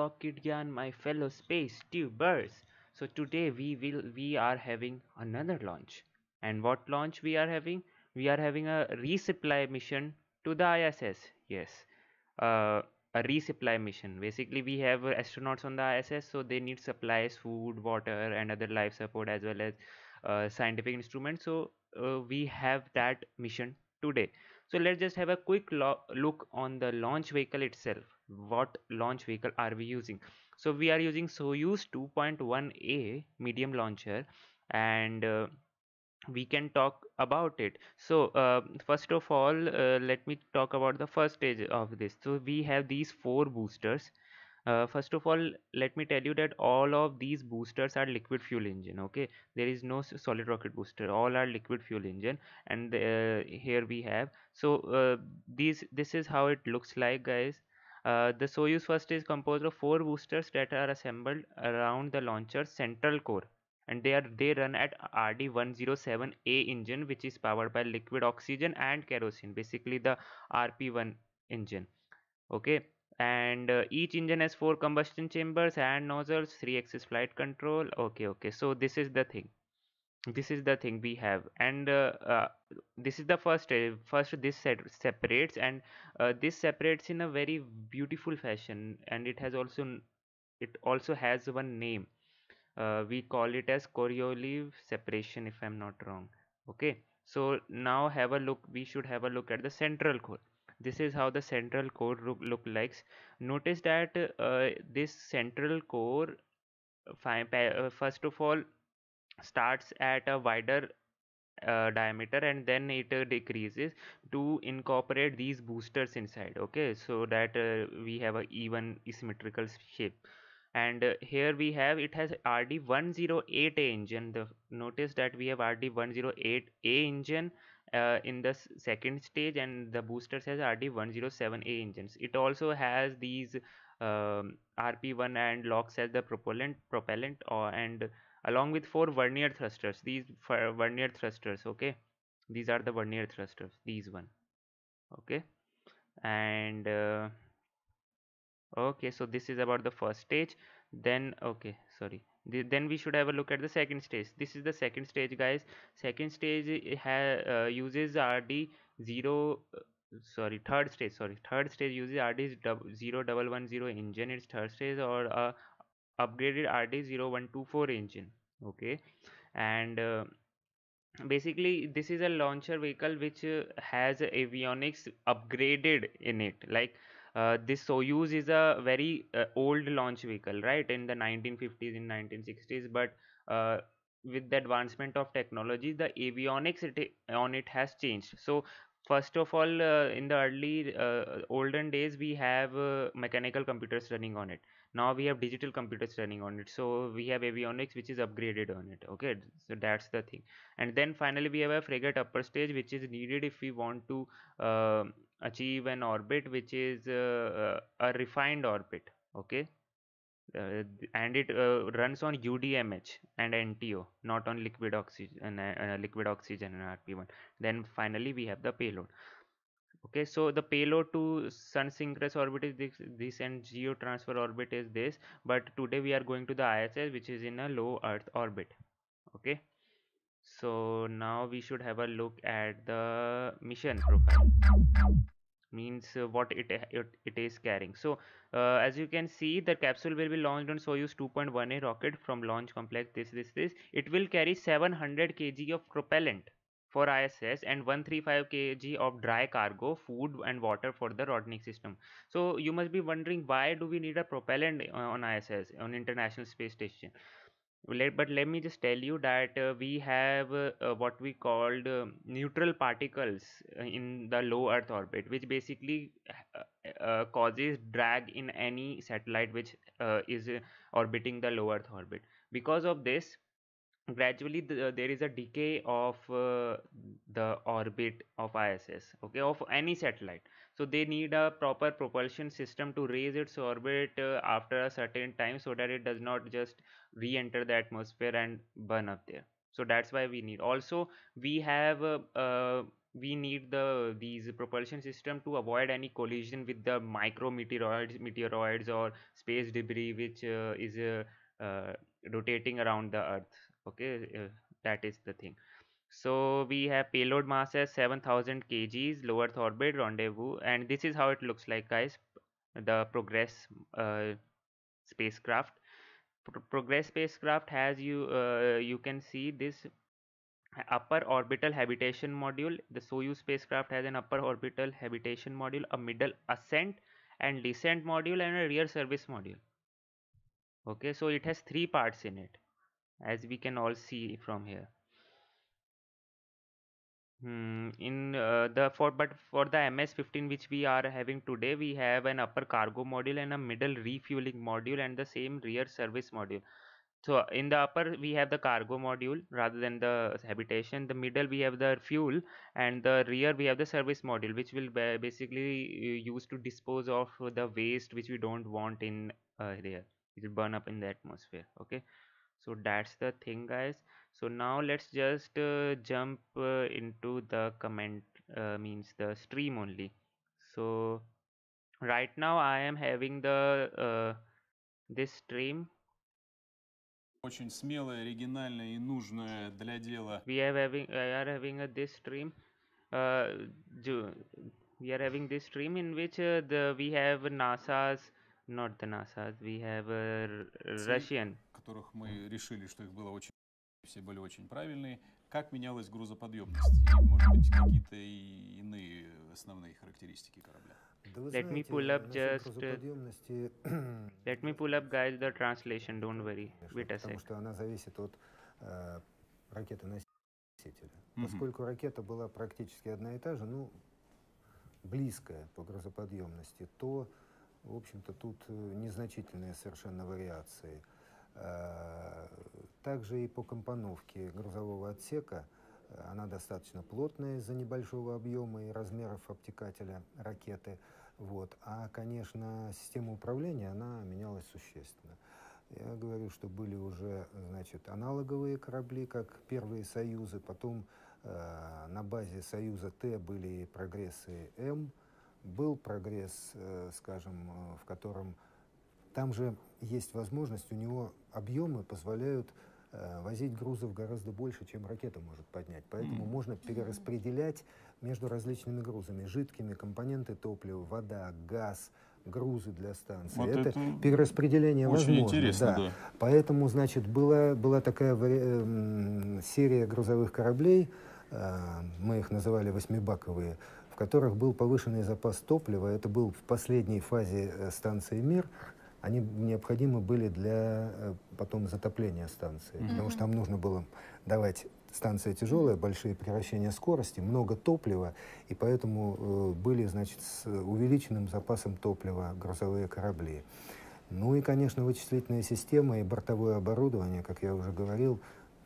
Rocket Gyan, my fellow space tubers. So today we will we are having another launch. And what launch we are having? We are having a resupply mission to the ISS. Yes, uh, a resupply mission. Basically, we have astronauts on the ISS, so they need supplies, food, water, and other life support as well as uh, scientific instruments. So uh, we have that mission today so let's just have a quick look on the launch vehicle itself what launch vehicle are we using? So we are using soyuz 2.1a medium launcher and uh, we can talk about it. So uh, first of all uh, let me talk about the first stage of this. So we have these four boosters. Uh, first of all let me tell you that all of these boosters are liquid fuel engine okay? There is no solid rocket booster. All are liquid fuel engine and uh, here we have. So uh, these this is how it looks like guys uh, the Soyuz first is composed of four boosters that are assembled around the launcher's central core and they are they run at RD107A engine which is powered by liquid oxygen and kerosene basically the RP1 engine. Okay? And uh, each engine has four combustion chambers and nozzles three axis flight control. Okay okay. So this is the thing this is the thing we have. And uh, uh, this is the first uh, first this set separates and uh, this separates in a very beautiful fashion. And it has also it also has one name. Uh, we call it as Coriolis separation if i'm not wrong. Okay? So now have a look we should have a look at the central core this is how the central core look, look likes. Notice that uh, this central core first of all starts at a wider uh, diameter and then it uh, decreases to incorporate these boosters inside okay? So that uh, we have a even symmetrical shape. And uh, here we have it has rd108a engine. The notice that we have rd108a engine uh, in the second stage and the booster says RD107A engines. It also has these um, RP1 and LOX as the propellant propellant or uh, and along with four vernier thrusters. These vernier thrusters okay? These are the vernier thrusters these one okay? And uh, okay so this is about the first stage. Then okay sorry. The, then we should have a look at the second stage. This is the second stage guys. Second stage uh, uses rd 0 uh, sorry third stage sorry. Third stage uses rd 0110 engine. Its third stage or uh, upgraded rd 0124 engine okay and uh, basically this is a launcher vehicle which uh, has avionics upgraded in it like uh, this Soyuz is a very uh, old launch vehicle, right? In the 1950s, in 1960s, but uh, with the advancement of technology, the avionics it, on it has changed. So first of all, uh, in the early olden days, we have mechanical computers running on it. Now we have digital computers running on it. So we have avionics which is upgraded on it. Okay, so that's the thing. And then finally, we have a frigate upper stage which is needed if we want to achieve an orbit which is uh, uh, a refined orbit okay uh, and it uh, runs on UDMH and NTO, not on liquid oxygen, uh, liquid oxygen and RP1. Then finally we have the payload. Okay, so the payload to Sun synchronous orbit is this, this and geo transfer orbit is this. But today we are going to the ISS, which is in a low Earth orbit. Okay, so now we should have a look at the mission profile means uh, what it, it, it is carrying so uh, as you can see the capsule will be launched on soyuz 2.1a rocket from launch complex this this this it will carry 700 kg of propellant for ISS and 135 kg of dry cargo, food and water for the Rodnik system. So you must be wondering why do we need a propellant uh, on ISS on International Space Station? let, but let me just tell you that uh, we have uh, uh, what we called uh, neutral particles in the low earth orbit which basically causes drag in any satellite which is orbiting the low earth orbit because of this gradually the, there is a decay of the orbit of iss okay of any satellite. So they need a proper propulsion system to raise its orbit uh, after a certain time so that it does not just re-enter the atmosphere and burn up there. So that's why we need. Also we have uh, uh, we need the these propulsion system to avoid any collision with the micro meteoroids meteoroids or space debris which uh, is uh, uh, rotating around the earth okay uh, that is the thing. So we have payload mass as 7000 kgs low earth orbit rendezvous and this is how it looks like guys. The progress uh, spacecraft. Pro progress spacecraft has you uh, you can see this upper orbital habitation module. The soyuz spacecraft has an upper orbital habitation module a middle ascent and descent module and a rear service module. Okay so it has three parts in it as we can all see from here. Hmm, in uh, the for but for the ms15 which we are having today we have an upper cargo module and a middle refueling module and the same rear service module. So in the upper we have the cargo module rather than the habitation. The middle we have the fuel and the rear we have the service module which will basically uh, use to dispose of the waste which we don't want in uh, there it will burn up in the atmosphere okay so that's the thing guys so now let's just uh, jump uh, into the comment uh, means the stream only so right now i am having the uh, this stream очень смелое, оригинальное и нужное для дела. We are having, we are having a, this stream. Uh, we are having this stream in which uh, the we have NASA's, not the NASA's, we have uh, Russian. Которых мы решили, что их было очень, все были очень правильные. Как менялась грузоподъемность и, может быть, какие-то иные основные характеристики корабля? let me pull up just let me pull up guys the translation don't worry wait a потому что она зависит от э, ракеты носителя mm-hmm. поскольку ракета была практически одна и та же ну близкая по грузоподъемности то в общем-то тут э, незначительные совершенно вариации э, также и по компоновке грузового отсека она достаточно плотная из-за небольшого объема и размеров обтекателя ракеты. Вот. А, конечно, система управления, она менялась существенно. Я говорю, что были уже, значит, аналоговые корабли, как первые «Союзы», потом э, на базе «Союза Т» были прогрессы М, был прогресс, э, скажем, э, в котором там же есть возможность, у него объемы позволяют Э, возить грузов гораздо больше, чем ракета может поднять. Поэтому mm. можно перераспределять между различными грузами. Жидкими компоненты топлива, вода, газ, грузы для станции. Вот это, это перераспределение очень возможно. Интересно, да. да. Поэтому, значит, была, была такая э, серия грузовых кораблей, э, мы их называли восьмибаковые, в которых был повышенный запас топлива. Это был в последней фазе станции «Мир», они необходимы были для э, потом затопления станции, mm-hmm. потому что там нужно было давать станция тяжелая, большие превращения скорости, много топлива, и поэтому э, были, значит, с увеличенным запасом топлива грузовые корабли. Ну и, конечно, вычислительные системы и бортовое оборудование, как я уже говорил,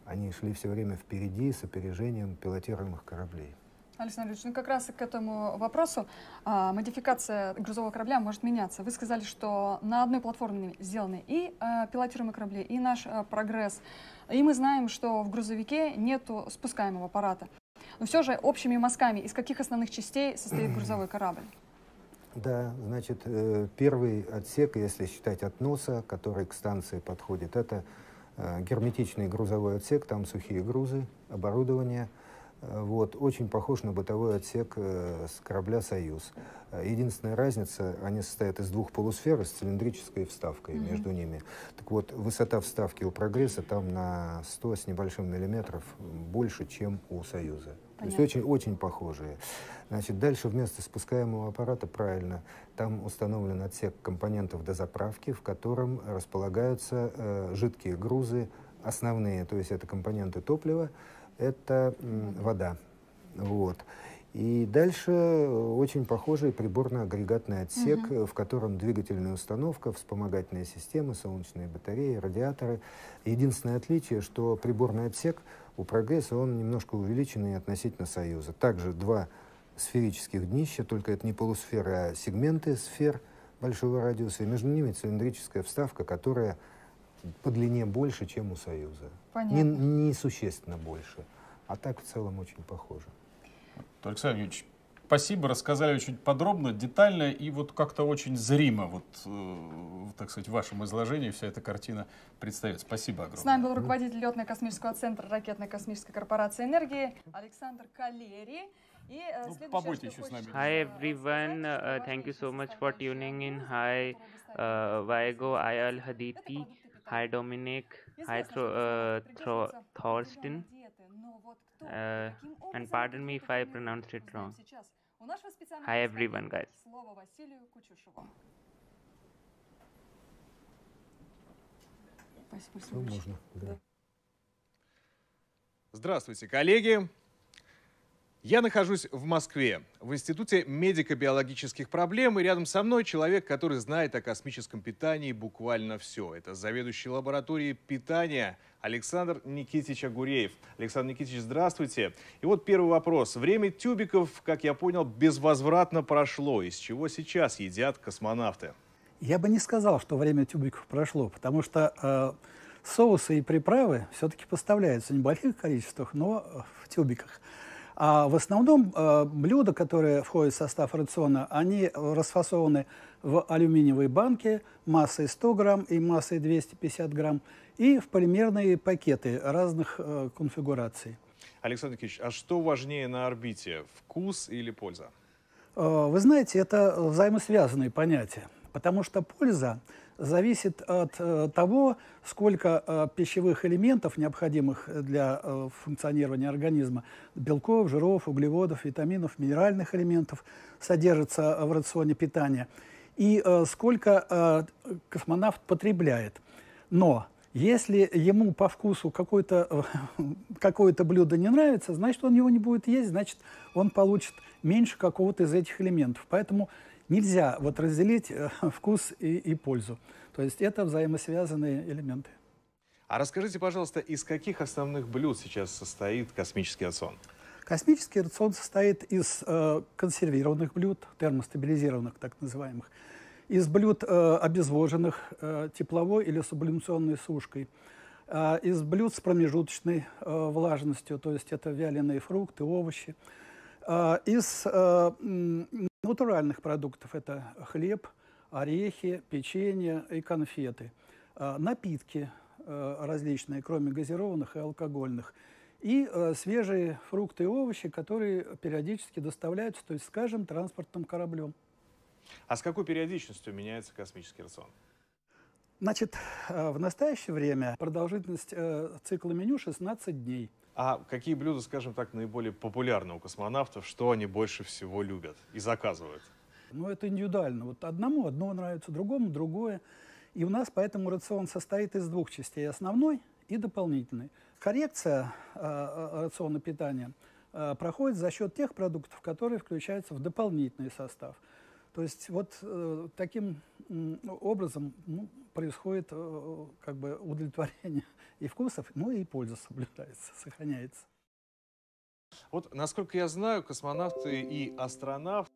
они шли все время впереди с опережением пилотируемых кораблей. Александр Ильич, ну как раз к этому вопросу а, модификация грузового корабля может меняться. Вы сказали, что на одной платформе сделаны и а, пилотируемые корабли, и наш а, прогресс. И мы знаем, что в грузовике нет спускаемого аппарата. Но все же общими мазками, из каких основных частей состоит грузовой корабль? Да, значит, э, первый отсек, если считать от носа, который к станции подходит, это э, герметичный грузовой отсек, там сухие грузы, оборудование – вот, очень похож на бытовой отсек э, с корабля «Союз». Э, единственная разница, они состоят из двух полусфер с цилиндрической вставкой mm-hmm. между ними. Так вот, высота вставки у «Прогресса» там на 100 с небольшим миллиметров больше, чем у «Союза». Понятно. То есть очень, очень похожие. Значит, дальше вместо спускаемого аппарата, правильно, там установлен отсек компонентов дозаправки, в котором располагаются э, жидкие грузы, основные, то есть это компоненты топлива, это вода. Вот. И дальше очень похожий приборно-агрегатный отсек, угу. в котором двигательная установка, вспомогательные системы, солнечные батареи, радиаторы. Единственное отличие, что приборный отсек у прогресса, он немножко увеличенный относительно Союза. Также два сферических днища, только это не полусферы, а сегменты сфер большого радиуса, и между ними цилиндрическая вставка, которая по длине больше, чем у Союза. Понятно. Не, не существенно больше. А так в целом очень похоже. Александр Юрьевич, спасибо, рассказали очень подробно, детально и вот как-то очень зримо, вот, э, так сказать, в вашем изложении вся эта картина предстает. Спасибо огромное. С нами был руководитель летно-космического центра ракетно-космической корпорации энергии Александр Калери. И э, Ну, Hi everyone, uh, что thank you so much for tuning in. Hi, uh, Vigo, I Al Haditi. Hi Dominic. Hi Известно, Thro- что uh, ребята Thro- придерживаются Thorsten. определенной диеты, но вот кто и Uh, каким and образом pardon me это if I формирует, pronounced it узнаем wrong. сейчас. У нашего специального Hi everyone, корреспондента guys. Слово Василию Я нахожусь в Москве, в Институте медико-биологических проблем, и рядом со мной человек, который знает о космическом питании буквально все. Это заведующий лабораторией питания Александр Никитич Агуреев. Александр Никитич, здравствуйте. И вот первый вопрос. Время тюбиков, как я понял, безвозвратно прошло. Из чего сейчас едят космонавты? Я бы не сказал, что время тюбиков прошло, потому что э, соусы и приправы все-таки поставляются в небольших количествах, но э, в тюбиках. А в основном э, блюда, которые входят в состав рациона, они расфасованы в алюминиевые банки массой 100 грамм и массой 250 грамм и в полимерные пакеты разных э, конфигураций. Александр Никитич, а что важнее на орбите, вкус или польза? Э, Вы знаете, это взаимосвязанные понятия, потому что польза зависит от э, того, сколько э, пищевых элементов, необходимых для э, функционирования организма, белков, жиров, углеводов, витаминов, минеральных элементов, содержится в рационе питания, и сколько космонавт потребляет. Но если ему по вкусу какое-то какое блюдо не нравится, значит, он его не будет есть, значит, он получит меньше какого-то из этих элементов. Поэтому нельзя вот разделить э, вкус и, и пользу. То есть это взаимосвязанные элементы. А расскажите, пожалуйста, из каких основных блюд сейчас состоит космический рацион? Космический рацион состоит из э, консервированных блюд, термостабилизированных так называемых, из блюд, э, обезвоженных э, тепловой или сублимационной сушкой, э, из блюд с промежуточной э, влажностью, то есть это вяленые фрукты, овощи, э, из э, натуральных продуктов это хлеб, орехи, печенье и конфеты, э, напитки э, различные, кроме газированных и алкогольных, и э, свежие фрукты и овощи, которые периодически доставляются, то есть, скажем, транспортным кораблем. А с какой периодичностью меняется космический рацион? Значит, в настоящее время продолжительность цикла меню 16 дней. А какие блюда, скажем так, наиболее популярны у космонавтов? Что они больше всего любят и заказывают? Но это индивидуально. Вот одному одно нравится, другому другое. И у нас поэтому рацион состоит из двух частей. Основной и дополнительной. Коррекция э, рациона питания э, проходит за счет тех продуктов, которые включаются в дополнительный состав. То есть вот э, таким образом ну, происходит э, как бы удовлетворение и вкусов, ну и польза соблюдается, сохраняется. Вот, насколько я знаю, космонавты и астронавты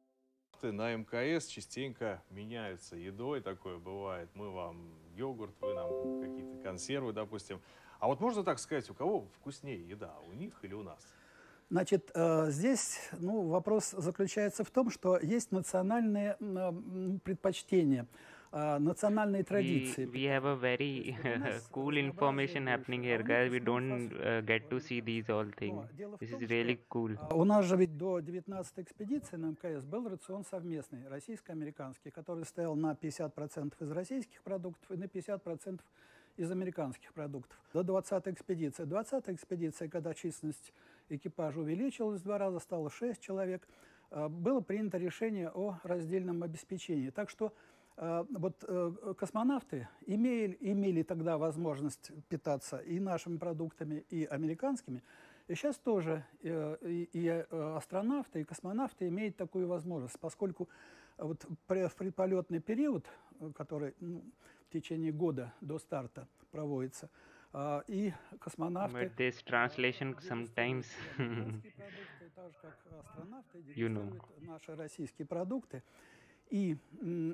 на МКС частенько меняются едой, такое бывает. Мы вам йогурт, вы нам какие-то консервы, допустим. А вот можно так сказать, у кого вкуснее еда, у них или у нас? Значит, э, здесь ну, вопрос заключается в том, что есть национальные м, предпочтения, э, национальные We, традиции. we have a very cool information happening here, guys. We don't uh, get to see these all things. This is really cool. а, У нас же ведь до 19-й экспедиции на мкс был рацион совместный, российско-американский, который стоял на 50% из российских продуктов и на 50% из американских продуктов. До 20-й экспедиции. 20-я экспедиция, когда численность экипажа увеличилась в два раза, стало 6 человек, э, было принято решение о раздельном обеспечении. Так что э, вот э, космонавты имели, имели тогда возможность питаться и нашими продуктами, и американскими. И сейчас тоже и, и, астронавты, и космонавты имеют такую возможность, поскольку вот в предполетный период, который ну, в течение года до старта проводится, а, и космонавты... But this translation sometimes продукты, You know. наши российские продукты. И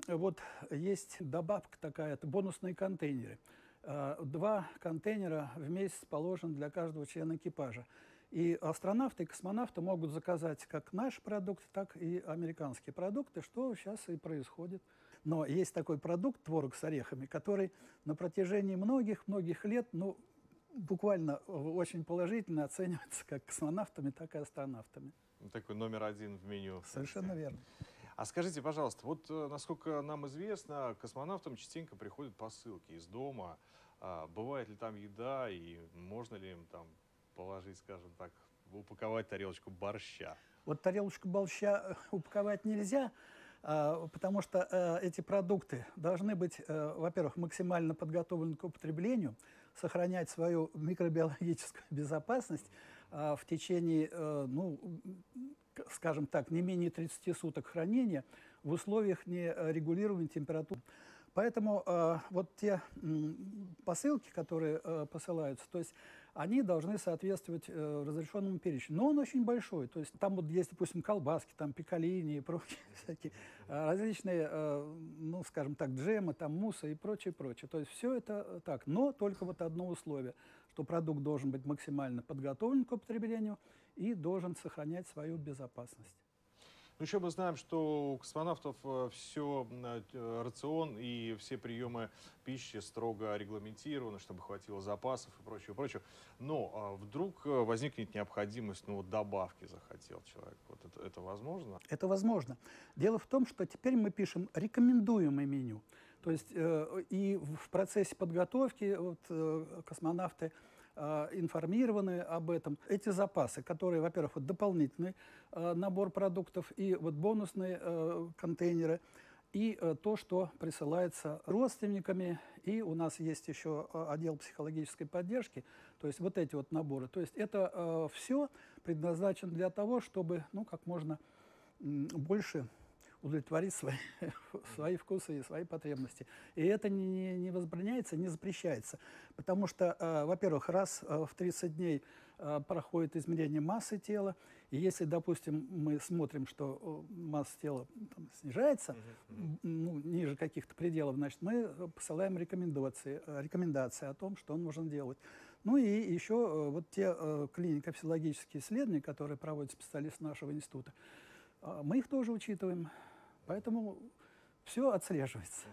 вот есть добавка такая, это бонусные контейнеры. А, Два контейнера в месяц положен для каждого члена экипажа. И астронавты и космонавты могут заказать как наш продукт, так и американские продукты, что сейчас и происходит. Но есть такой продукт, творог с орехами, который на протяжении многих-многих лет, ну, буквально очень положительно оценивается как космонавтами, так и астронавтами. Такой номер один в меню. Совершенно верно. А скажите, пожалуйста, вот э, насколько нам известно, космонавтам частенько приходят посылки из дома. А, бывает ли там еда и можно ли им там положить, скажем так, упаковать тарелочку борща? Вот тарелочку борща э, упаковать нельзя, потому что э, эти продукты должны быть, во-первых, максимально подготовлены к употреблению, сохранять свою микробиологическую безопасность а, в течение, ну, скажем так, не менее 30 суток хранения в условиях нерегулирования температуры. Поэтому э, вот те э, посылки, которые э, посылаются, то есть они должны соответствовать э, разрешенному перечню. Но он очень большой, то есть там вот есть, допустим, колбаски, там пикалини и прочие всякие э, различные, э, ну, скажем так, джемы, там мусы и прочее, прочее. То есть все это э, так, но только вот одно условие, что продукт должен быть максимально подготовлен к употреблению и должен сохранять свою безопасность. Ну, еще мы знаем, что у космонавтов э, все э, рацион и все приемы пищи строго регламентированы, чтобы хватило запасов и прочего, прочего. Но а вдруг э, возникнет необходимость, ну вот добавки захотел человек. Вот это, это возможно? Это возможно. Дело в том, что теперь мы пишем рекомендуемое меню. То есть э, и в процессе подготовки вот, э, космонавты Э, информированы об этом. Эти запасы, которые, во-первых, вот дополнительный э, набор продуктов и вот бонусные э, контейнеры, и то, что присылается родственниками, и у нас есть еще отдел психологической поддержки, то есть вот эти вот наборы. То есть это э, все предназначено для того, чтобы, ну, как можно больше удовлетворить свои, свои вкусы и свои потребности. И это не, не возбраняется, не запрещается. Потому что, э, во-первых, раз э, в 30 дней э, проходит измерение массы тела, и если, допустим, мы смотрим, что масса тела там, снижается, ну, ниже каких-то пределов, значит, мы посылаем рекомендации, рекомендации о том, что нужно делать. Ну и еще вот те клинико-физиологические исследования, которые проводят специалисты нашего института, мы их тоже учитываем. Поэтому все отслеживается.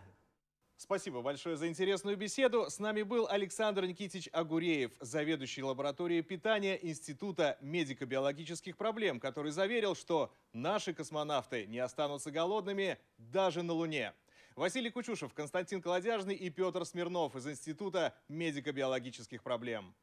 Спасибо большое за интересную беседу. С нами был Александр Никитич Агуреев, заведующий лабораторией питания Института медико-биологических проблем, который заверил, что наши космонавты не останутся голодными даже на Луне. Василий Кучушев, Константин Колодяжный и Петр Смирнов из Института медико-биологических проблем.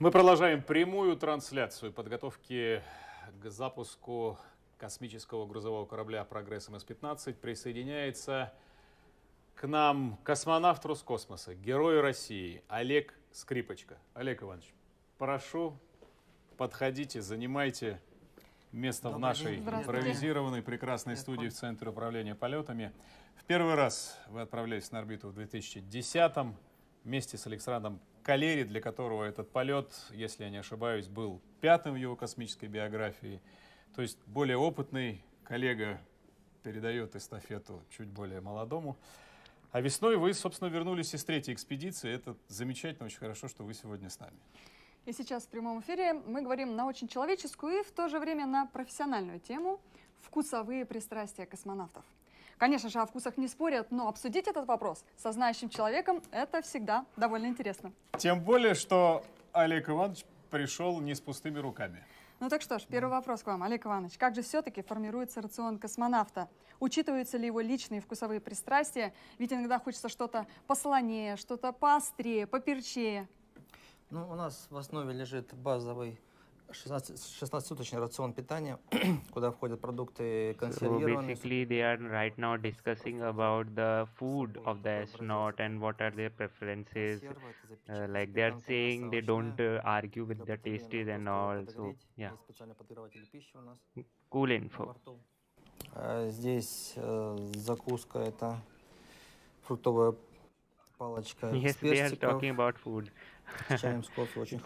Мы продолжаем прямую трансляцию подготовки к запуску космического грузового корабля «Прогресс МС-15». Присоединяется к нам космонавт Роскосмоса, герой России Олег Скрипочка. Олег Иванович, прошу, подходите, занимайте место Добрый в нашей импровизированной прекрасной студии в Центре управления полетами. В первый раз вы отправлялись на орбиту в 2010-м вместе с Александром Калери, для которого этот полет, если я не ошибаюсь, был пятым в его космической биографии. То есть более опытный коллега передает эстафету чуть более молодому. А весной вы, собственно, вернулись из третьей экспедиции. Это замечательно, очень хорошо, что вы сегодня с нами. И сейчас в прямом эфире мы говорим на очень человеческую и в то же время на профессиональную тему «Вкусовые пристрастия космонавтов». Конечно же, о вкусах не спорят, но обсудить этот вопрос со знающим человеком – это всегда довольно интересно. Тем более, что Олег Иванович пришел не с пустыми руками. Ну так что ж, первый да. вопрос к вам, Олег Иванович. Как же все-таки формируется рацион космонавта? Учитываются ли его личные вкусовые пристрастия? Ведь иногда хочется что-то послонее, что-то поострее, поперчее. Ну, у нас в основе лежит базовый 16-суточный рацион питания, куда входят продукты консервированные. So basically they are right now discussing about the food of the astronaut and what are their preferences. Uh, like they are saying they don't uh, argue with the tasties and all. So yeah. Cool info. Здесь закуска это фруктовая палочка Yes, they are talking about food.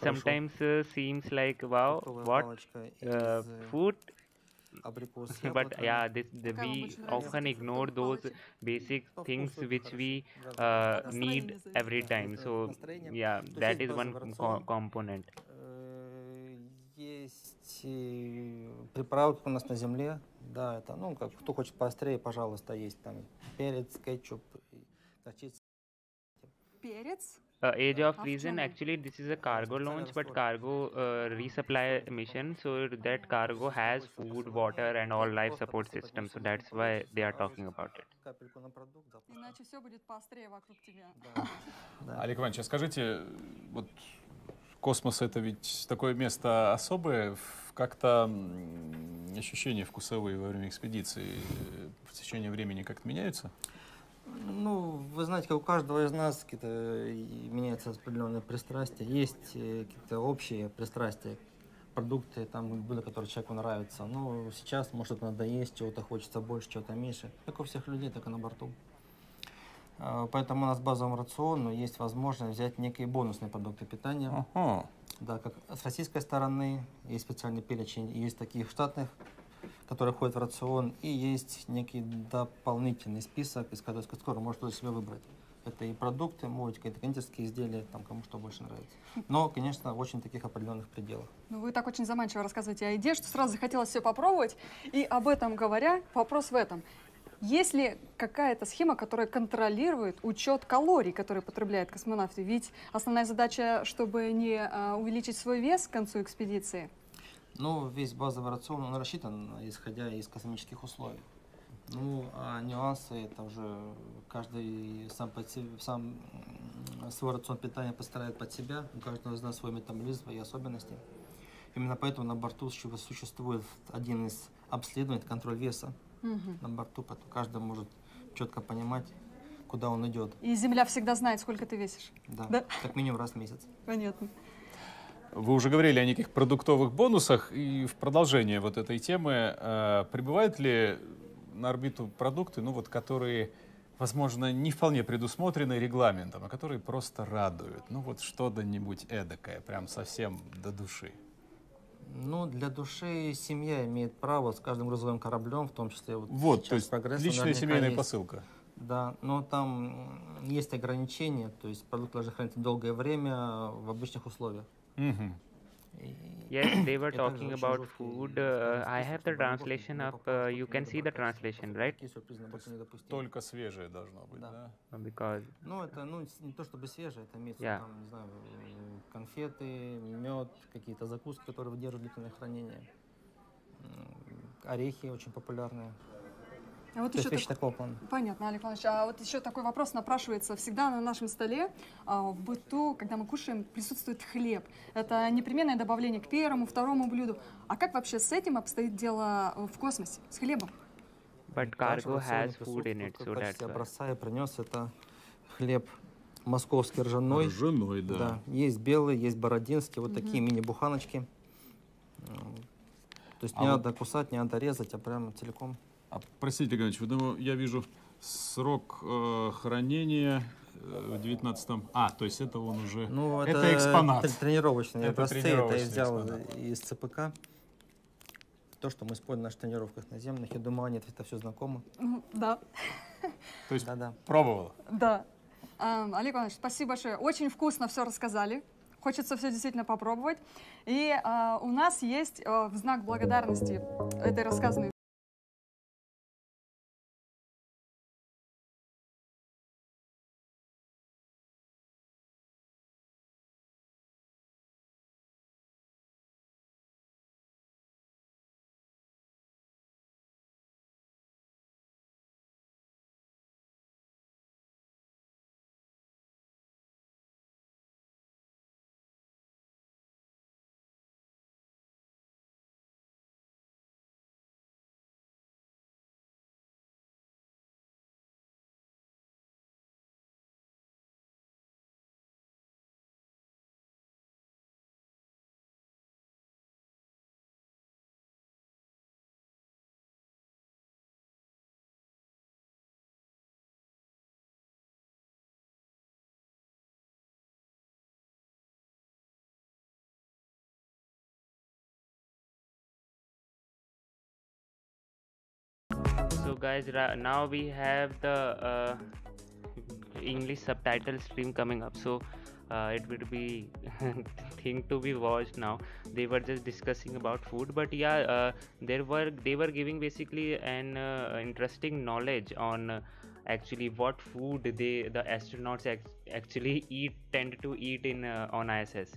Sometimes uh, seems like wow, what uh, food абрикос, but яблоко. yeah, this the, Какая вам we больше нравится? often ignore Фруктовый those палочек. basic По things вкусу это which хорошо. we Разное. uh, Настроение need зависит. every Да, time. это So настроение. yeah, То есть that есть is one базовый co- рацион. component. Э, Есть э, приправки у нас на земле, да, это, ну, как кто хочет поострее, пожалуйста, есть там перец, кетчуп, и горчица. Перец. Uh, Age of Reason, actually, this is a cargo launch, but cargo uh, resupply mission. So that cargo has food, water, and all life support systems. So that's why they are talking about it. Иначе все будет поострее вокруг тебя. Олег Иванович, а скажите, вот космос это ведь такое место особое, как-то ощущения вкусовые во время экспедиции в течение времени как-то меняются? Ну, вы знаете, как у каждого из нас какие-то и меняются определенные пристрастия. Есть э, какие-то общие пристрастия, продукты, там, блюда, которые человеку нравятся. Но сейчас, может, это надоесть, чего-то хочется больше, чего-то меньше. Как у всех людей, так и на борту. А, Поэтому у нас в базовом рационе есть возможность взять некие бонусные продукты питания. Ага. Да, как с российской стороны есть специальный перечень, есть таких штатных, которые входят в рацион, и есть некий дополнительный список, из которого, которого может кто-то себе выбрать. Это и продукты, могут какие-то кондитерские изделия, там кому что больше нравится. Но, конечно, в очень таких определенных пределах. Ну, вы так очень заманчиво рассказываете о еде, что сразу захотелось все попробовать. И об этом говоря, вопрос в этом. Есть ли какая-то схема, которая контролирует учет калорий, которые потребляют космонавты? Ведь основная задача, чтобы не а, увеличить свой вес к концу экспедиции. Ну, весь базовый рацион, он рассчитан, исходя из космических условий. Ну, а нюансы, это уже каждый сам, под се- сам свой рацион питания постарает под себя. У каждого из нас свой метаболизм и особенности. Именно поэтому на борту сущ- существует один из обследований, это контроль веса Мгм. на борту. Поэтому каждый может четко понимать, куда он идет. И Земля всегда знает, сколько ты весишь. Да, Да. как минимум раз в месяц. Понятно. Вы уже говорили о неких продуктовых бонусах, и в продолжение вот этой темы, э, прибывают ли на орбиту продукты, ну вот, которые, возможно, не вполне предусмотрены регламентом, а которые просто радуют? Ну вот что-то-нибудь эдакое, прям совсем до души. Ну, для души семья имеет право с каждым грузовым кораблем, в том числе вот, Вот, сейчас то есть прогресса личная семейная есть. посылка. Да, но там есть ограничения, то есть продукт должен храниться долгое время в обычных условиях. Мгм. И Yes, they were talking about food. Uh, I have the translation up. Uh, только you can see the translation, right? Только свежее должно быть, Да. да? Uh, Because Ну, это ну, не то чтобы свежее, это имеется Yeah. там, не знаю, конфеты, мед, какие-то закуски, которые выдерживают длительное хранение. Орехи очень популярные. А вот То есть еще вещи такого плана. Понятно, Олег Иванович. А вот еще такой вопрос напрашивается. Всегда на нашем столе а, в быту, когда мы кушаем, присутствует хлеб. Это непременное добавление к первому, второму блюду. А как вообще с этим обстоит дело э, в космосе, с хлебом? but cargo has food in it, so that's образца я принес это хлеб московский ржаной. Ржаной, Да. есть белый, есть бородинский, вот такие мини-буханочки. То есть А не вот- надо кусать, не надо резать, а прямо целиком. А, простите, думаю, я вижу срок э, хранения э, в 19 А, то есть это он уже... Ну, Это это, экспонат. тр- тренировочные Это образцы, это тренировочный я взял экспонат. из ЦПК. То, что мы используем на наших тренировках наземных. Я думаю, Ане это все знакомо. М, Да, То есть Да-да. пробовала. да. А, Олег Иванович, спасибо большое. Очень вкусно все рассказали. Хочется все действительно попробовать. И а, у нас есть а, в знак благодарности этой рассказанной guys now we have the uh, english subtitle stream coming up. So uh, it would be thing to be watched now. They were just discussing about food but yeah uh, there were they were giving basically an uh, interesting knowledge on uh, actually what food they the astronauts actually eat tend to eat in uh, on iss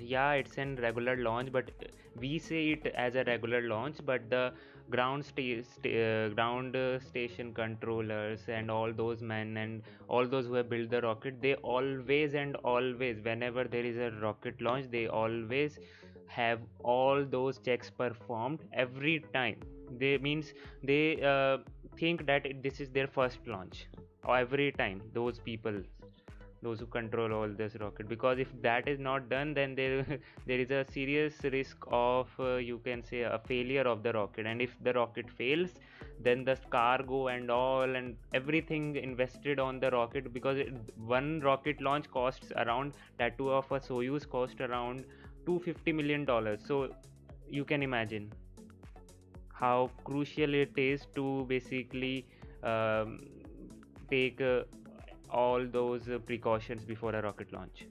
yeah it's a regular launch but we say it as a regular launch but the ground sta- sta- uh, ground station controllers and all those men and all those who have built the rocket they always and always whenever there is a rocket launch they always have all those checks performed every time. They means they uh, think that this is their first launch every time those people those who control all this rocket. Because if that is not done then there there is a serious risk of uh, you can say a failure of the rocket. And if the rocket fails then the cargo and all and everything invested on the rocket because it, one rocket launch costs around that two of a soyuz cost around 250 million dollars. So you can imagine how crucial it is to basically um, take uh, all those uh, precautions before a rocket launch.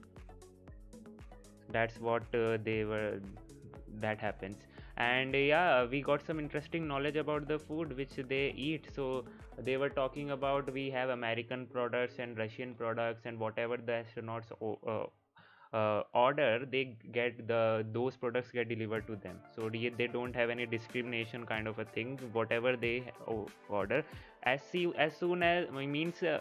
That's what uh, they were that happens. And uh, yeah we got some interesting knowledge about the food which they eat. So they were talking about we have american products and russian products and whatever the astronauts uh, order they get the those products get delivered to them. So they, don't have any discrimination kind of a thing. Whatever they order as see as soon as means uh,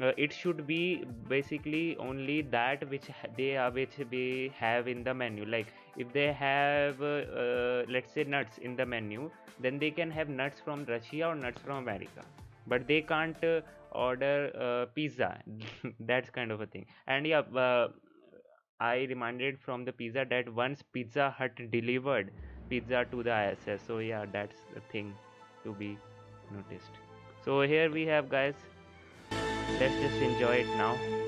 uh, it should be basically only that which they are which they have in the menu. Like if they have uh, uh, let's say nuts in the menu then they can have nuts from russia or nuts from america. But they can't uh, order pizza. That's kind of a thing. And yeah i reminded from the pizza that once pizza hut delivered pizza to the iss so yeah that's the thing to be noticed. So here we have guys. Let's just enjoy it now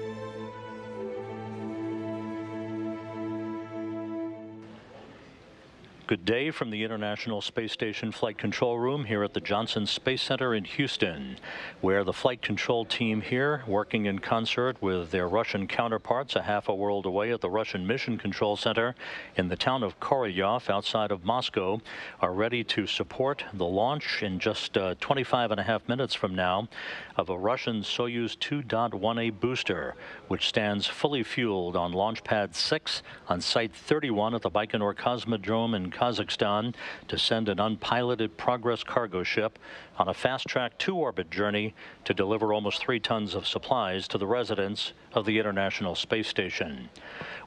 Good day from the International Space Station Flight Control Room here at the Johnson Space Center in Houston, where the flight control team here, working in concert with their Russian counterparts a half a world away at the Russian Mission Control Center in the town of Korolyov outside of Moscow, are ready to support the launch in just uh, 25 and a half minutes from now of a Russian Soyuz 2.1A booster, which stands fully fueled on Launch Pad 6 on Site 31 at the Baikonur Cosmodrome in Kazakhstan to send an unpiloted Progress cargo ship on a fast-track two-orbit journey to deliver almost three tons of supplies to the residents of the International Space Station.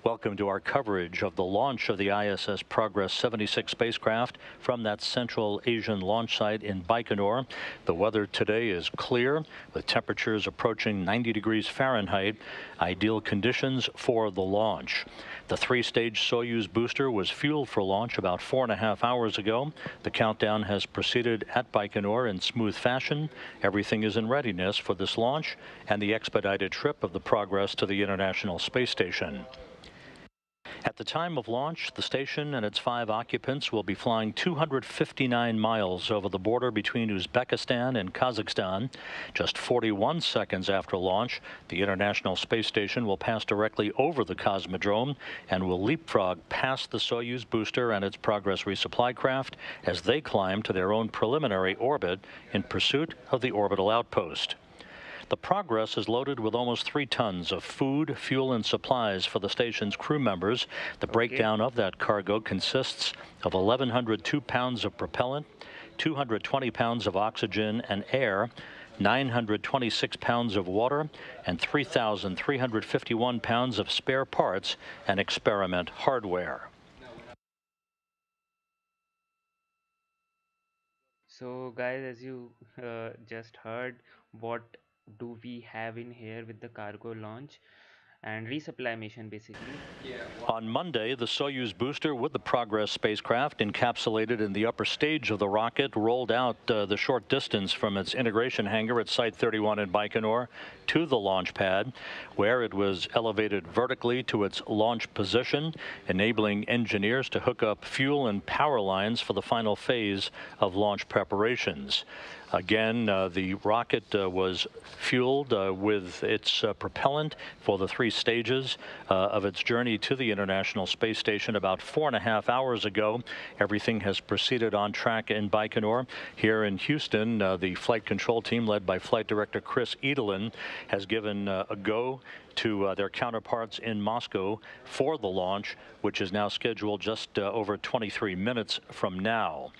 Welcome to our coverage of the launch of the ISS Progress 76 spacecraft from that Central Asian launch site in Baikonur. The weather today is clear, with temperatures approaching 90 degrees Fahrenheit, ideal conditions for the launch. The three-stage Soyuz booster was fueled for launch about four and a half hours ago. The countdown has proceeded at Baikonur in smooth fashion. Everything is in readiness for this launch and the expedited trip of the Progress to the International Space Station. At the time of launch, the station and its five occupants will be flying 259 miles over the border between Uzbekistan and Kazakhstan. Just 41 seconds after launch, the International Space Station will pass directly over the Cosmodrome and will leapfrog past the Soyuz booster and its Progress resupply craft as they climb to their own preliminary orbit in pursuit of the orbital outpost. The Progress is loaded with almost three tons of food, fuel, and supplies for the station's crew members. The okay. breakdown of that cargo consists of 1,102 pounds of propellant, 220 pounds of oxygen and air, 926 pounds of water, and 3,351 pounds of spare parts and experiment hardware. So guys, as you uh, just heard, what do we have in here with the cargo launch and resupply mission basically. On Monday, the Soyuz booster with the Progress spacecraft encapsulated in the upper stage of the rocket rolled out uh, the short distance from its integration hangar at Site 31 in Baikonur to the launch pad, where it was elevated vertically to its launch position, enabling engineers to hook up fuel and power lines for the final phase of launch preparations. Again, uh, the rocket uh, was fueled uh, with its uh, propellant for the three stages uh, of its journey to the International Space Station about four and a half hours ago. Everything has proceeded on track in Baikonur. Here in Houston, uh, the flight control team led by Flight Director Chris Edelen has given a go to uh, their counterparts in Moscow for the launch, which is now scheduled just uh, over 23 minutes from now.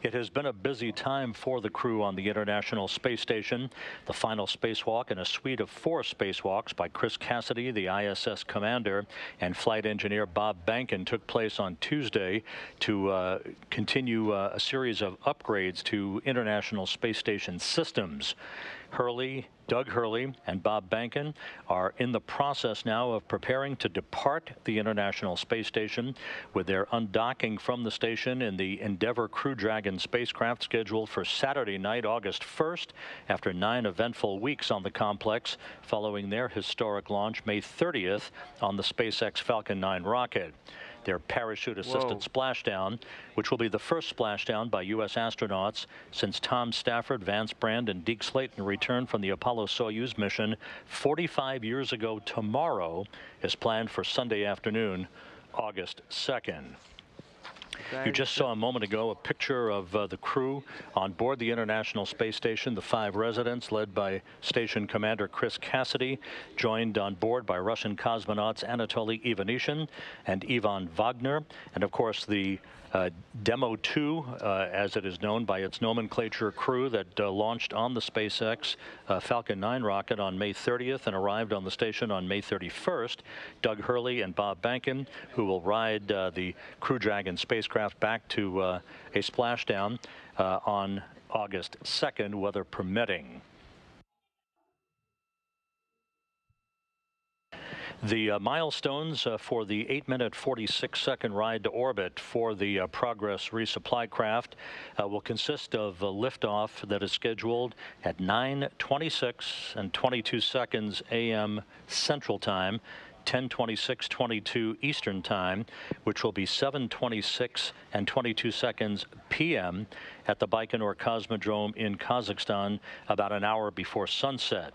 It has been a busy time for the crew on the International Space Station. The final spacewalk in a suite of four spacewalks by Chris Cassidy, the ISS commander, and flight engineer Bob Behnken took place on Tuesday to uh, continue uh, a series of upgrades to International Space Station systems. Hurley, Doug Hurley, and Bob Behnken are in the process now of preparing to depart the International Space Station with their undocking from the station in the Endeavour Crew Dragon spacecraft scheduled for Saturday night, August 1st, after nine eventful weeks on the complex following their historic launch May 30th on the SpaceX Falcon 9 rocket their parachute-assisted splashdown, which will be the first splashdown by U.S. astronauts since Tom Stafford, Vance Brand, and Deke Slayton returned from the Apollo-Soyuz mission 45 years ago tomorrow, is planned for Sunday afternoon, August 2nd. You just saw a moment ago a picture of uh, the crew on board the International Space Station, the five residents led by Station Commander Chris Cassidy, joined on board by Russian cosmonauts Anatoly Ivanishin and Ivan Vagner, and of course the uh, Demo 2, uh, as it is known by its nomenclature crew that uh, launched on the SpaceX uh, Falcon 9 rocket on May 30th and arrived on the station on May 31st. Doug Hurley and Bob Behnken, who will ride uh, the Crew Dragon spacecraft back to uh, a splashdown on August 2nd, weather permitting. The uh, milestones uh, for the 8 minute 46 second ride to orbit for the uh, Progress resupply craft uh, will consist of a liftoff that is scheduled at 9:26 and 22 seconds a.m. Central Time. 10:26:22 Eastern Time, which will be 7:26 and 22 seconds p.m. at the Baikonur Cosmodrome in Kazakhstan, about an hour before sunset.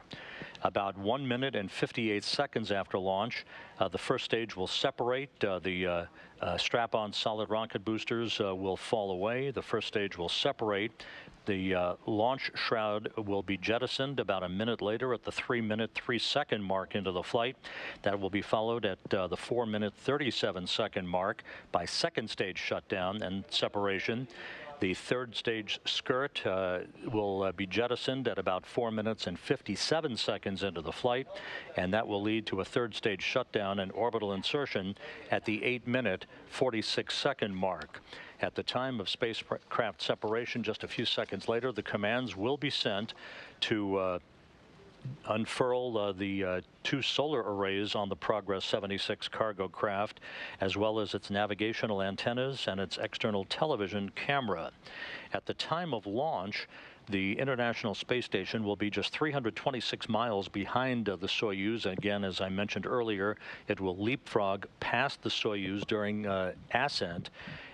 About one minute and 58 seconds after launch, uh, the first stage will separate. Uh, the uh, uh strap-on solid rocket boosters uh, will fall away. The first stage will separate. The launch shroud will be jettisoned about a minute later at the three minute, three second mark into the flight. That will be followed at the four minute, 37 second mark by second stage shutdown and separation. The third stage skirt uh, will uh, be jettisoned at about 4 minutes and 57 seconds into the flight, and that will lead to a third stage shutdown and orbital insertion at the 8 minute 46 second mark. At the time of spacecraft separation, just a few seconds later, the commands will be sent to uh, unfurl uh, the uh, two solar arrays on the Progress 76 cargo craft, as well as its navigational antennas and its external television camera. At the time of launch, the International Space Station will be just 326 miles behind uh, the Soyuz. Again, as I mentioned earlier, it will leapfrog past the Soyuz during uh, ascent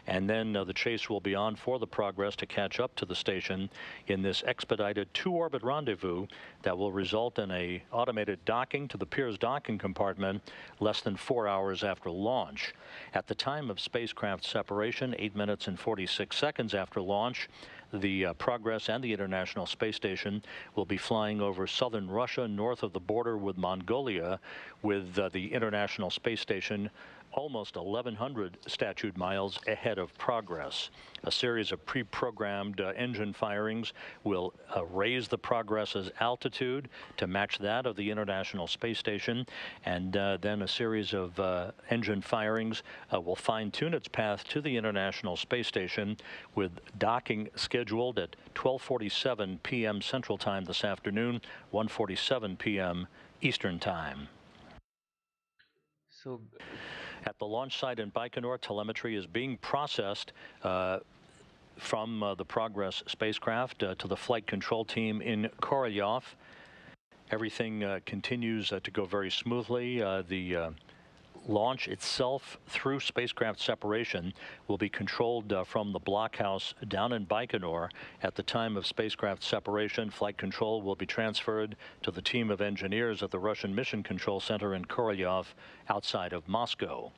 and then uh, the chase will be on for the progress to catch up to the station in this expedited two-orbit rendezvous that will result in a automated docking to the Pirs docking compartment less than four hours after launch. At the time of spacecraft separation, 8 minutes and 46 seconds after launch, the uh, Progress and the International Space Station will be flying over southern Russia north of the border with Mongolia with uh, the International Space Station almost 1,100 statute miles ahead of progress. A series of pre-programmed uh, engine firings will uh, raise the Progress's altitude to match that of the International Space Station, and uh, then a series of uh, engine firings uh, will fine-tune its path to the International Space Station with docking scheduled at 12:47 p.m. Central Time this afternoon, 1:47 p.m. Eastern Time. So At the launch site in Baikonur, telemetry is being processed uh, from uh, the Progress spacecraft uh, to the flight control team in Korolyov. Everything uh, continues uh, to go very smoothly. Uh, the launch itself through spacecraft separation will be controlled uh, from the blockhouse down in Baikonur. At the time of spacecraft separation, flight control will be transferred to the team of engineers at the Russian Mission Control Center in Korolyov outside of Moscow.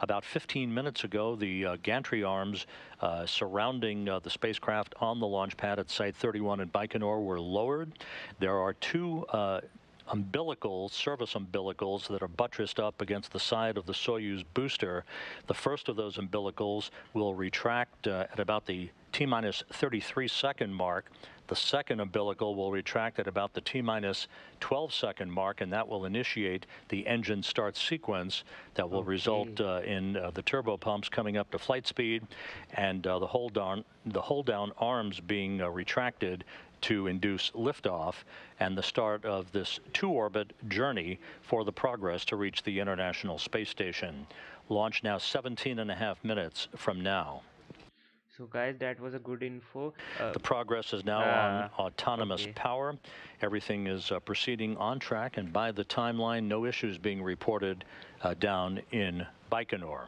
About 15 minutes ago, the uh, gantry arms uh, surrounding uh, the spacecraft on the launch pad at Site 31 in Baikonur were lowered. There are two uh, umbilicals, service umbilicals that are buttressed up against the side of the Soyuz booster. The first of those umbilicals will retract uh, at about the T minus 33 second mark. The second umbilical will retract at about the T minus 12 second mark, and that will initiate the engine start sequence that will Okay. result uh, in uh, the turbo pumps coming up to flight speed and uh, the hold down the hold down arms being uh, retracted to induce liftoff and the start of this two orbit journey for the progress to reach the International Space Station. Launch now 17 and a half minutes from now. so guys, that was a good info. Uh, The progress is now Uh, on autonomous okay. power. Everything is uh, proceeding on track, and by the timeline, no issues being reported uh, down in Baikonur.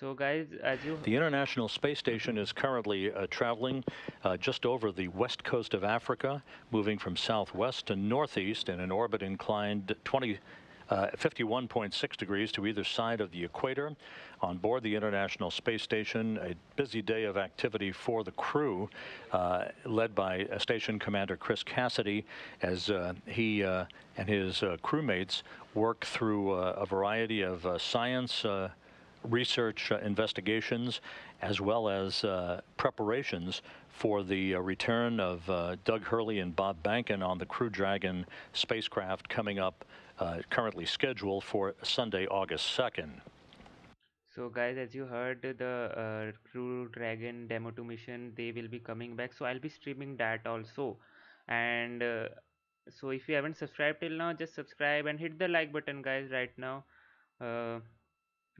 So guys, as you The International Space Station is currently uh, traveling uh, just over the west coast of Africa, moving from southwest to northeast in an orbit inclined 20. Uh, 51.6 degrees to either side of the equator. On board the International Space Station, a busy day of activity for the crew, uh, led by uh, Station Commander Chris Cassidy, as uh, he uh, and his uh, crewmates work through a variety of science. Research uh, investigations as well as uh, preparations for the uh, return of Doug Hurley and Bob Behnken on the Crew Dragon spacecraft coming up, currently scheduled for Sunday, August 2nd. So guys, as you heard the uh, Crew Dragon demo 2 mission, they will be coming back. So I'll be streaming that also. And uh, so if you haven't subscribed till now, just subscribe and hit the like button, guys. Right now, uh,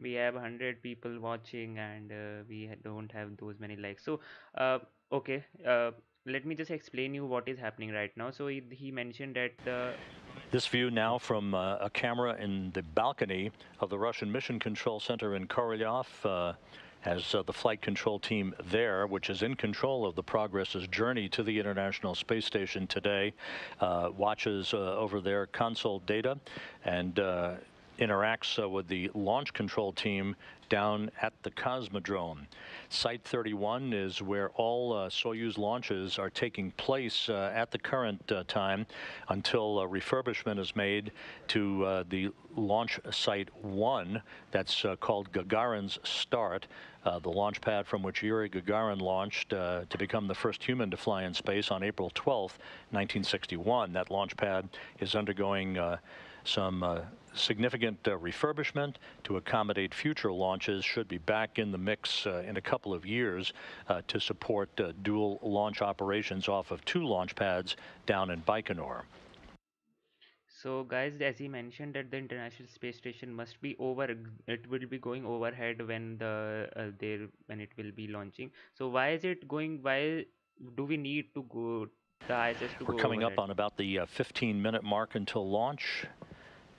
we have 100 people watching and uh, we don't have those many likes. So uh, okay, uh, let me just explain you what is happening right now. So he, he mentioned that This view now from uh, a camera in the balcony of the Russian Mission Control Center in Korolyov. Uh, as uh, the flight control team there, which is in control of the Progress's journey to the International Space Station today, watches over their console data and interacts uh, with the launch control team down at the Cosmodrome. Site 31 is where all uh, Soyuz launches are taking place uh, at the current uh, time until uh, refurbishment is made to uh, the launch site 1 that's called Gagarin's Start. Uh, the launch pad from which Yuri Gagarin launched uh, to become the first human to fly in space on April 12, 1961. That launch pad is undergoing uh, some significant uh, refurbishment to accommodate future launches should be back in the mix uh, in a couple of years uh, to support uh, dual launch operations off of two launch pads down in Baikonur. So guys, as he mentioned that the International Space Station must be over, it will be going overhead when the uh, there when it will be launching. So why is it going? Why do we need to go the ISS to We're coming overhead? up on about the uh, 15 minute mark until launch.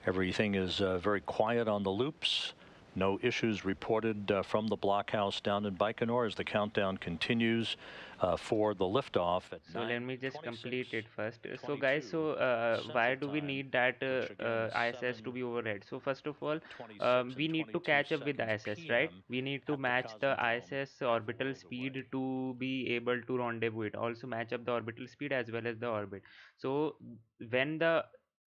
Everything is uh, very quiet on the loops. No issues reported uh, from the blockhouse down in Baikonur as the countdown continues uh, for the liftoff So let me just complete it first. Uh, So guys, so uh, why do we need that uh, uh, is ISS to be overhead? So first of all, um, we need to catch up with ISS, right? We need to match the ISS orbital speed to be able to rendezvous it. Also match up the orbital speed as well as the orbit. So when the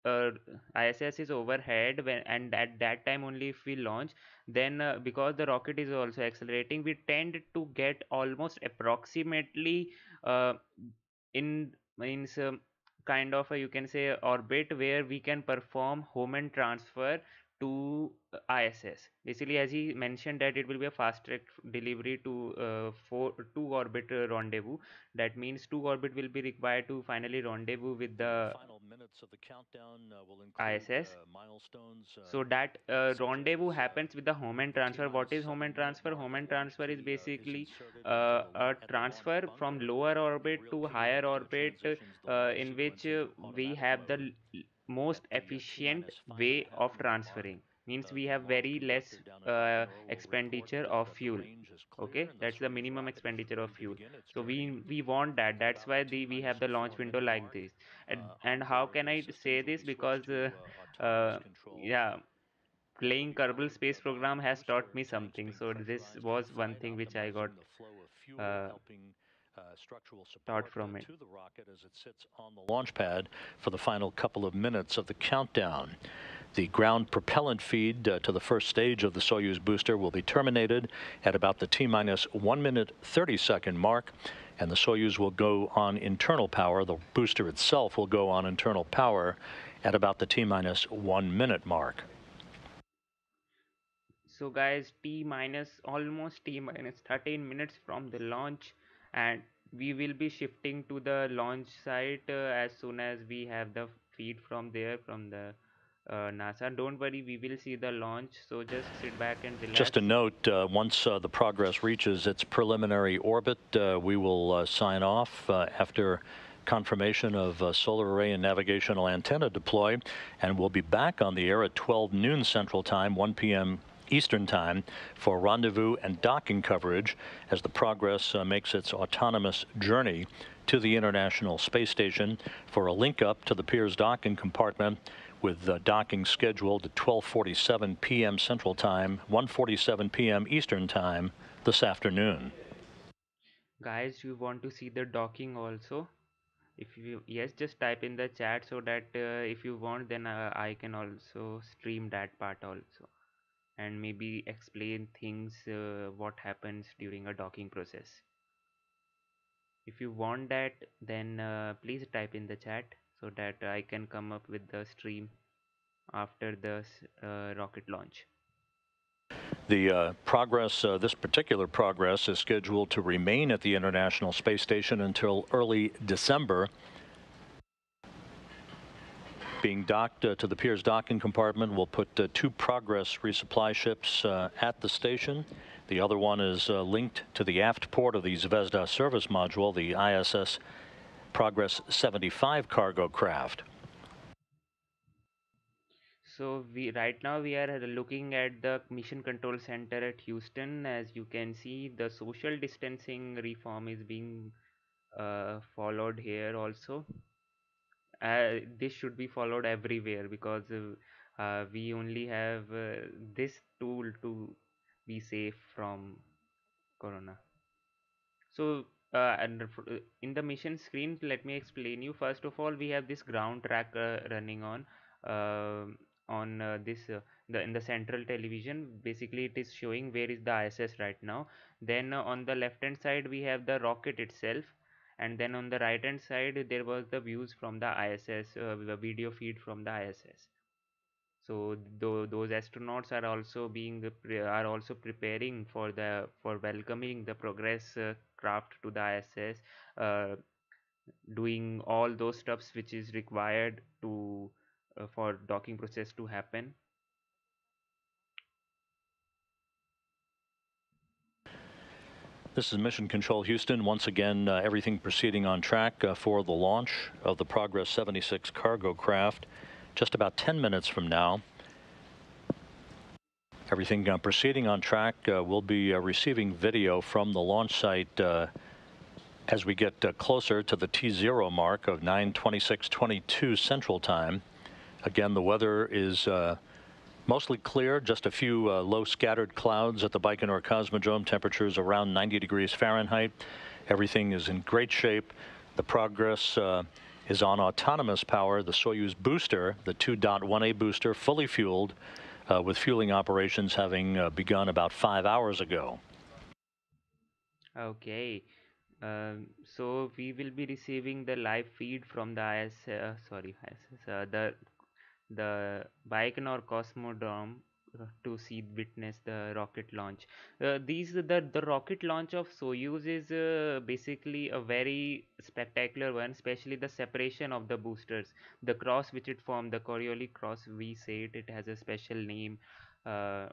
uh, ISS is overhead when and at that time only if we launch then uh, because the rocket is also accelerating we tend to get almost approximately uh, in means um, kind of a, you can say orbit where we can perform Hohmann transfer to uh, ISS. Basically, as he mentioned that it will be a fast track delivery to uh, four two orbit uh, rendezvous. That means two orbit will be required to finally rendezvous with the Final minutes of the countdown uh, will include ISS. uh, milestones. so that uh, rendezvous happens with the Hohmann transfer. What is Hohmann transfer? Hohmann transfer is basically uh, a transfer from lower orbit to higher orbit uh, in which uh, we have the most efficient way of transferring. Means we have very less uh, expenditure of fuel okay? that's the minimum expenditure of fuel. so we we want that. That's why the we have the launch window like this. And, and how can i say this? because uh, uh, yeah playing kerbal space program has taught me something. So this was one thing which i got uh, taught from it to the rocket as it sits on the launch pad for the final couple of minutes of the countdown. The ground propellant feed uh, to the first stage of the Soyuz booster will be terminated at about the T minus 1 minute 30 second mark, and the Soyuz will go on internal power. The booster itself will go on internal power at about the T minus 1 minute mark. so guys t minus almost t minus 13 minutes from the launch and we will be shifting to the launch site uh, as soon as we have the feed from there from the uh, nasa. Don't worry we will see the launch. So just sit back and relax. Just a note, uh, once uh, the Progress reaches its preliminary orbit, uh, we will uh, sign off after confirmation of solar array and navigational antenna deploy, and we'll be back on the air at 12 noon Central Time, 1 p.m. Eastern Time, for rendezvous and docking coverage as the Progress uh, makes its autonomous journey to the International Space Station for a link up to the Pirs docking compartment with uh, docking scheduled at 12:47 p.m. Central Time, 1:47 p.m. Eastern Time this afternoon. guys you want to see the docking also if you yes just type in the chat so that uh, if you want then uh, i can also stream that part also and maybe explain things uh, what happens during a docking process if you want that then uh, please type in the chat so that i can come up with the stream after the uh, rocket launch The uh, progress, uh, this particular progress, is scheduled to remain at the International Space Station until early December. Being docked uh, to the Pirs docking compartment, will put uh, two Progress resupply ships uh, at the station. The other one is linked to the aft port of the Zvezda service module, the ISS Progress 75 cargo craft. So we right now we are looking at the mission control center at Houston. As you can see, the social distancing reform is being uh, followed here also. Uh, this should be followed everywhere because uh, uh, we only have uh, this tool to be safe from corona. So uh, and uh, in the mission screen, let me explain you. First of all, we have this ground track uh, running on um on uh, this uh, the in the central television. Basically, it is showing where is the ISS right now. Then uh, on the left hand side, we have the rocket itself, and then on the right hand side, there was the views from the ISS, uh, the video feed from the ISS so tho- those astronauts are also being are also preparing for the for welcoming the progress uh, craft to the ISS uh, doing all those steps which is required to uh, for docking process to happen This is Mission Control Houston. Once again, uh, everything proceeding on track uh, for the launch of the Progress 76 cargo craft just about 10 minutes from now. Everything uh, proceeding on track. Uh, we'll be uh, receiving video from the launch site uh, as we get closer to the T0 mark of 9:26:22 Central Time. Again, the weather is Mostly clear, just a few uh, low scattered clouds at the Baikonur Cosmodrome. Temperatures around 90 degrees Fahrenheit. Everything is in great shape. The Progress uh, is on autonomous power. The Soyuz booster, the 2.1A booster, fully fueled, uh, with fueling operations having uh, begun about five hours ago. okay um, so we will be receiving the live feed from the IS uh, sorry ISS, uh, the the Baikonur Cosmodrome uh, to see witness the rocket launch. Uh, these the the rocket launch of Soyuz is uh, basically a very spectacular one, especially the separation of the boosters, the cross which it formed, the Korolev cross. We say it, it has a special name. Uh,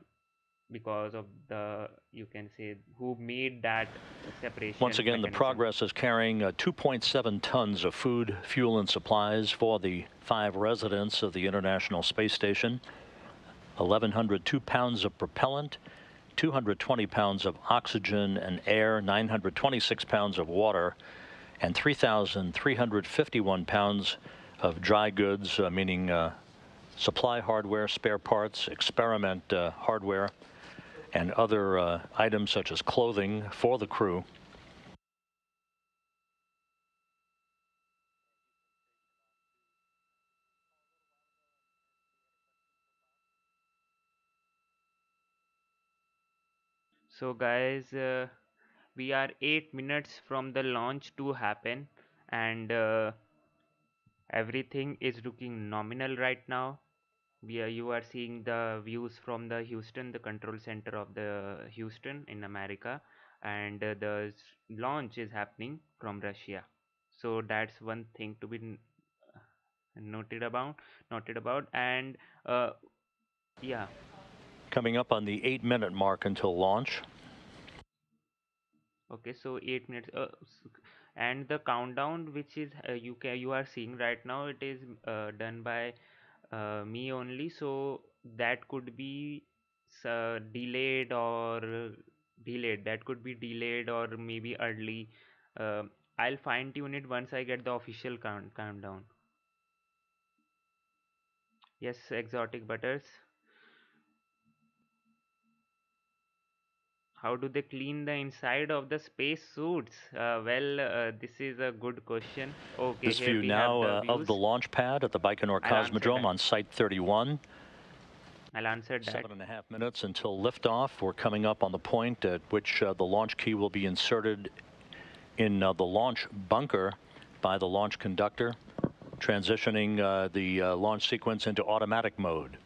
because of the you can say who made that separation once again mechanism. the progress is carrying uh, 2.7 tons of food fuel and supplies for the five residents of the international space station 1102 pounds of propellant 220 pounds of oxygen and air 926 pounds of water and 3,351 pounds of dry goods uh, meaning uh, supply hardware spare parts experiment uh, hardware and other uh, items such as clothing for the crew. So guys, uh, we are 8 minutes from the launch to happen and uh, everything is looking nominal right now we are, you are seeing the views from the Houston, the control center of the Houston in America, and uh, the launch is happening from Russia. So that's one thing to be noted about, noted about, and uh, yeah. Coming up on the eight-minute mark until launch. Okay, so eight minutes, uh, and the countdown which is uh, you can you are seeing right now, it is uh, done by uh, me only so that could be uh, delayed or delayed that could be delayed or maybe early. Uh, I'll fine tune it once I get the official count countdown. Yes exotic butters how do they clean the inside of the space suits uh, well uh, this is a good question okay this view now uh, of the launch pad at the baikonur cosmodrome on site 31 I'll answer that. Seven and a half minutes until liftoff. We're coming up on the point at which uh, the launch key will be inserted in uh, the launch bunker by the launch conductor, transitioning uh, the uh, launch sequence into automatic mode.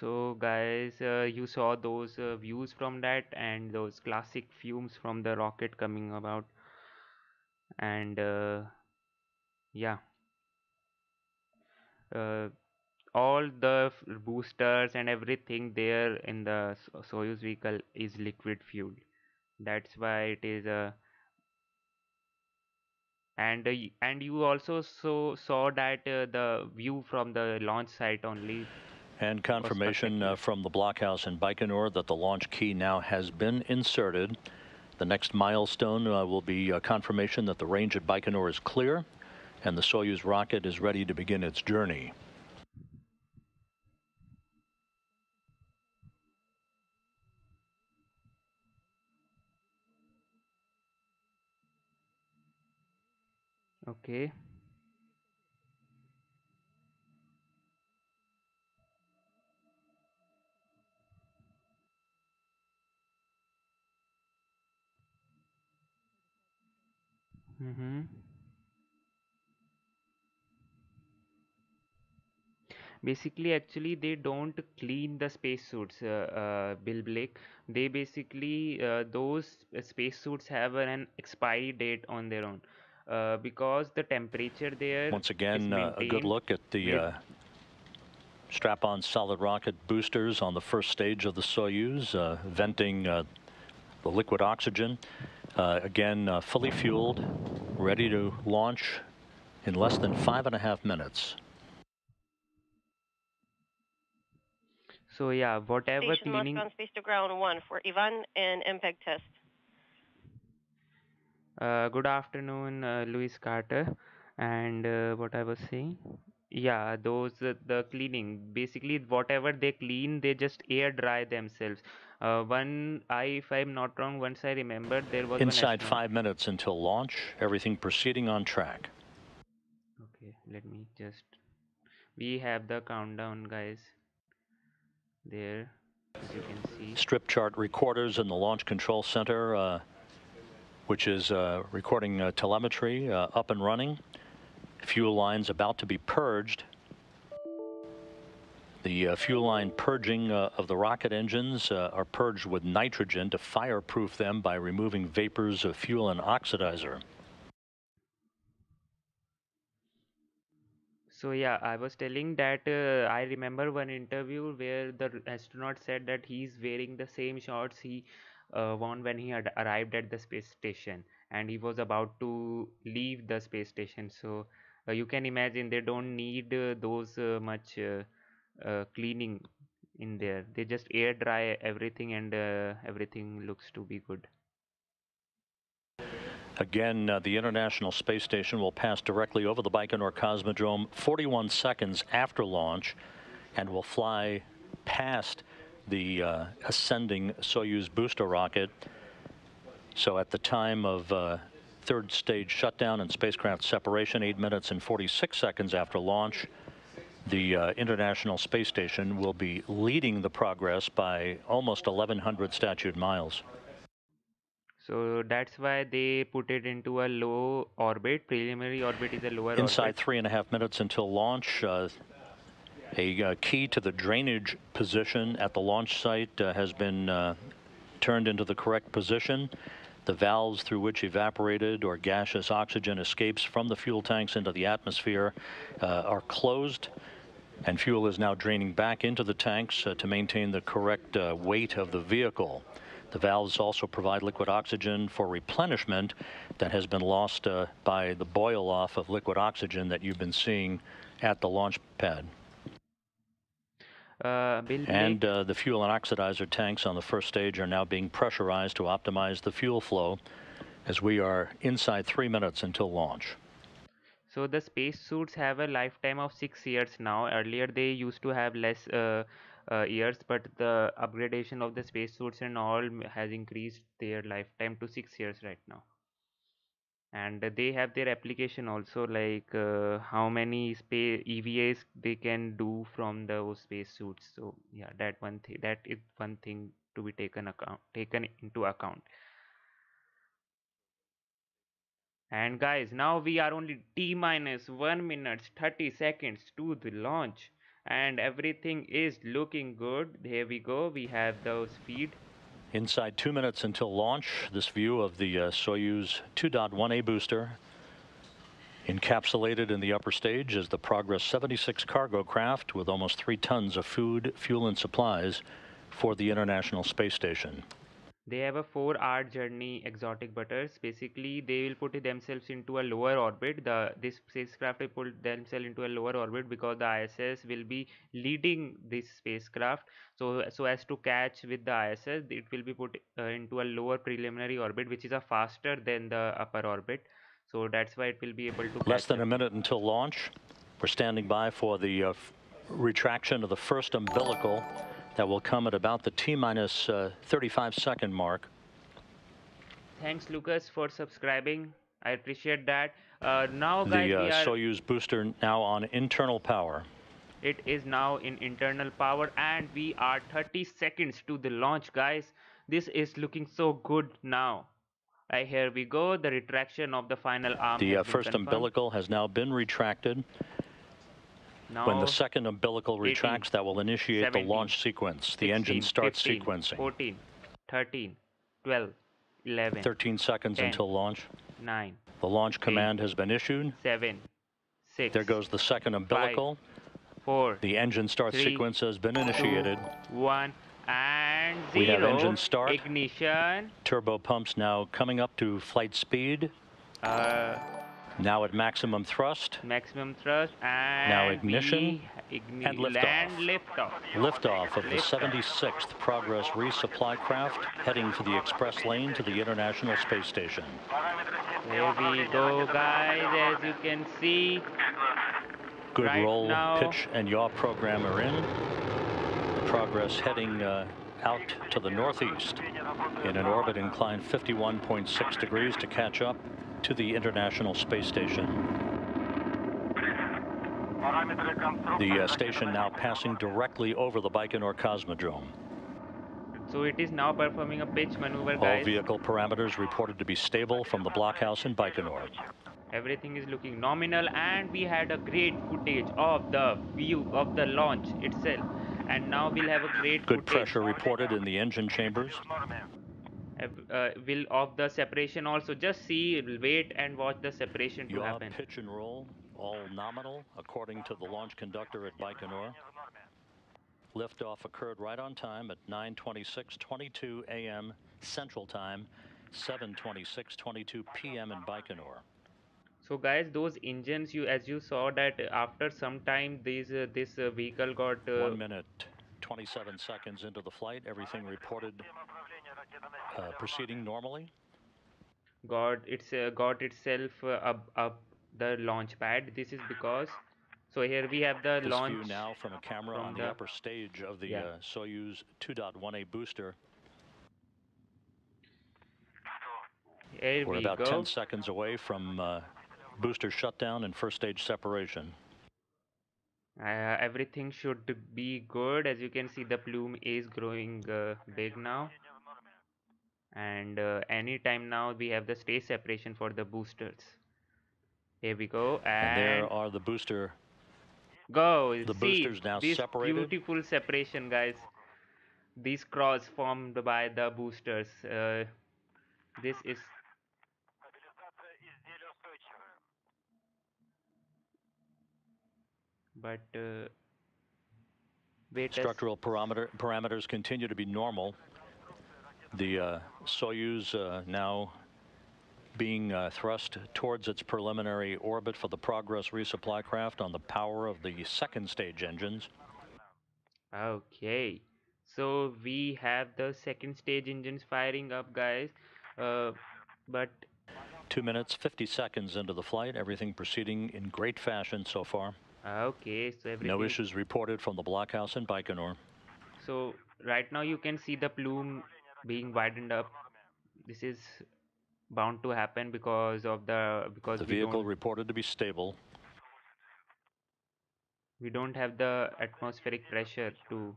So guys uh, you saw those uh, views from that and those classic fumes from the rocket coming about. And uh, yeah. Uh, all the boosters and everything there in the Soyuz vehicle is liquid fuel that's why it is a and uh, and you also so saw that uh, the view from the launch site only and confirmation uh, from the blockhouse in Baikonur that the launch key now has been inserted. The next milestone uh, will be a confirmation that the range at Baikonur is clear and the Soyuz rocket is ready to begin its journey. Okay. Mm-hmm. Basically, actually, they don't clean the spacesuits, uh, uh, Bill Blake. They basically, uh, those spacesuits have an expiry date on their own. Uh, because the temperature there. Once again, uh, a good look at the uh, strap-on solid rocket boosters on the first stage of the Soyuz, uh, venting uh, the liquid oxygen. Uh, again, fully fueled, ready to launch in less than five and a half minutes. So yeah, whatever Station cleaning. Moscow space to ground one for Ivan and MPEG test. Uh, good afternoon, uh, Louis Carter. And uh, what I was saying, yeah, those uh, the cleaning. Basically, whatever they clean, they just air dry themselves. Uh, one, I, if I'm not wrong, once I remember, there was inside five minutes until launch. Everything proceeding on track. Okay, let me just. We have the countdown, guys. There, as you can see. Strip chart recorders in the launch control center. Uh, which is uh, recording uh, telemetry uh, up and running. Fuel lines about to be purged. The uh, fuel line purging uh, of the rocket engines uh, are purged with nitrogen to fireproof them by removing vapors of fuel and oxidizer. So yeah, I was telling that uh, I remember one interview where the astronaut said that he's wearing the same shorts he uh, worn when he had arrived at the space station and he was about to leave the space station. So uh, you can imagine they don't need uh, those uh, much uh, cleaning in there. They just air dry everything and uh, everything looks to be good. Again, uh, the International Space Station will pass directly over the Baikonur Cosmodrome 41 seconds after launch and will fly past the uh, ascending Soyuz booster rocket. So at the time of uh, third stage shutdown and spacecraft separation, 8 minutes and 46 seconds after launch, the uh, International Space Station will be leading the progress by almost 1,100 statute miles. So that's why they put it into a low orbit. Preliminary orbit is a lower orbit. Inside orbit. three and a half minutes until launch. Uh, a uh, key to the drainage position at the launch site uh, has been uh, turned into the correct position. The valves through which evaporated or gaseous oxygen escapes from the fuel tanks into the atmosphere uh, are closed and fuel is now draining back into the tanks uh, to maintain the correct weight of the vehicle. The valves also provide liquid oxygen for replenishment that has been lost uh, by the boil off of liquid oxygen that you've been seeing at the launch pad. Uh, and uh, the fuel and oxidizer tanks on the first stage are now being pressurized to optimize the fuel flow as we are inside three minutes until launch. So the space suits have a lifetime of six years now. Earlier they used to have less uh, uh, years but the upgradation of the spacesuits and all has increased their lifetime to six years right now. And they have their application also like uh, how many space evas they can do from those spacesuits so yeah that one thing that is one thing to be taken account taken into account and guys now we are only t minus 1 minutes 30 seconds to the launch. And everything is looking good. Here we go. We have those feed inside two minutes until launch this view of the uh, Soyuz 2.1a booster encapsulated in the upper stage is the Progress 76 cargo craft with almost three tons of food fuel and supplies for the International Space Station they have a four hour journey exotic butters. Basically they will put themselves into a lower orbit. The this spacecraft will put themselves into a lower orbit because the iss will be leading this spacecraft. So so as to catch with the iss it will be put uh, into a lower preliminary orbit which is a faster than the upper orbit. So that's why it will be able to less than a minute until launch. We're standing by for the uh, retraction of the first umbilical that will come at about the T minus, uh, 35 second mark. Thanks, Lucas, for subscribing. I appreciate that. Uh, now, guys, the uh. Soyuz booster now on internal power. It is now in internal power, and we are 30 seconds to the launch, guys. This is looking so good now. Right, here we go. The retraction of the final arm. The uh, first confirmed. umbilical has now been retracted. Now, when the second umbilical retracts, 18, that will initiate 17, the launch sequence. The 16, engine starts 15, sequencing. 14, 13, 12, 11. 13 seconds 10, until launch. 9. The launch command has been issued. 7, 6. There goes the second umbilical. 5, 4. The engine start three, sequence has been initiated. Two, 1 and 0. We have engine start. Ignition. Turbo pumps now coming up to flight speed. Uh, now at maximum thrust. Maximum thrust and now ignition igni and liftoff. Liftoff. Liftoff of the 76th Progress resupply craft heading for the express lane to the International Space Station. There we go, guys. As you can see. Good right roll, now, pitch, and yaw program are in. Progress heading uh, out to the northeast in an orbit inclined 51.6 degrees to catch up to the International Space Station. The uh, station now passing directly over the Baikonur Cosmodrome. So it is now performing a pitch maneuver, All guys. vehicle parameters reported to be stable from the blockhouse in Baikonur. Everything is looking nominal, and we had a great footage of the view of the launch itself. And now we'll have a great Good footage pressure reported in the engine chambers. Uh, will of the separation also. Just see, wait, and watch the separation to happen. pitch and roll, all nominal, according to the launch conductor at Baikonur. Liftoff occurred right on time at 9:26:22 a.m. Central Time, 7:26:22 p.m. in Baikonur. So guys, those engines, you as you saw that after some time, these uh, this uh, vehicle got uh, One minute, 27 seconds into the flight, everything reported uh, proceeding normally. got it's uh, got itself uh, up up the launch pad. This is because so here we have the This launch. view now from a camera from on the, the- upper stage of the Yeah. uh, Soyuz 2.1A booster. Here We're we about go. 10 seconds away from uh, booster shutdown and first stage separation. Uh, everything should be good. As you can see, the plume is growing uh, big now. And uh, anytime now, we have the stage separation for the boosters. Here we go. And And, there are the booster go. the see boosters now this separated. beautiful separation, guys. These cross formed by the boosters. Uh, this is but uh, wait a s- structural parameter, parameters continue to be normal. The uh, Soyuz uh, now being uh, thrust towards its preliminary orbit for the Progress resupply craft on the power of the second stage engines. Okay, so we have the second stage engines firing up, guys. Uh, but Two minutes, 50 seconds into the flight, everything proceeding in great fashion so far. okay, so everything. No issues reported from the blockhouse in Baikonur. So right now you can see the plume being widened up. This is bound to happen because of the because The vehicle reported to be stable. we don't have the atmospheric pressure to.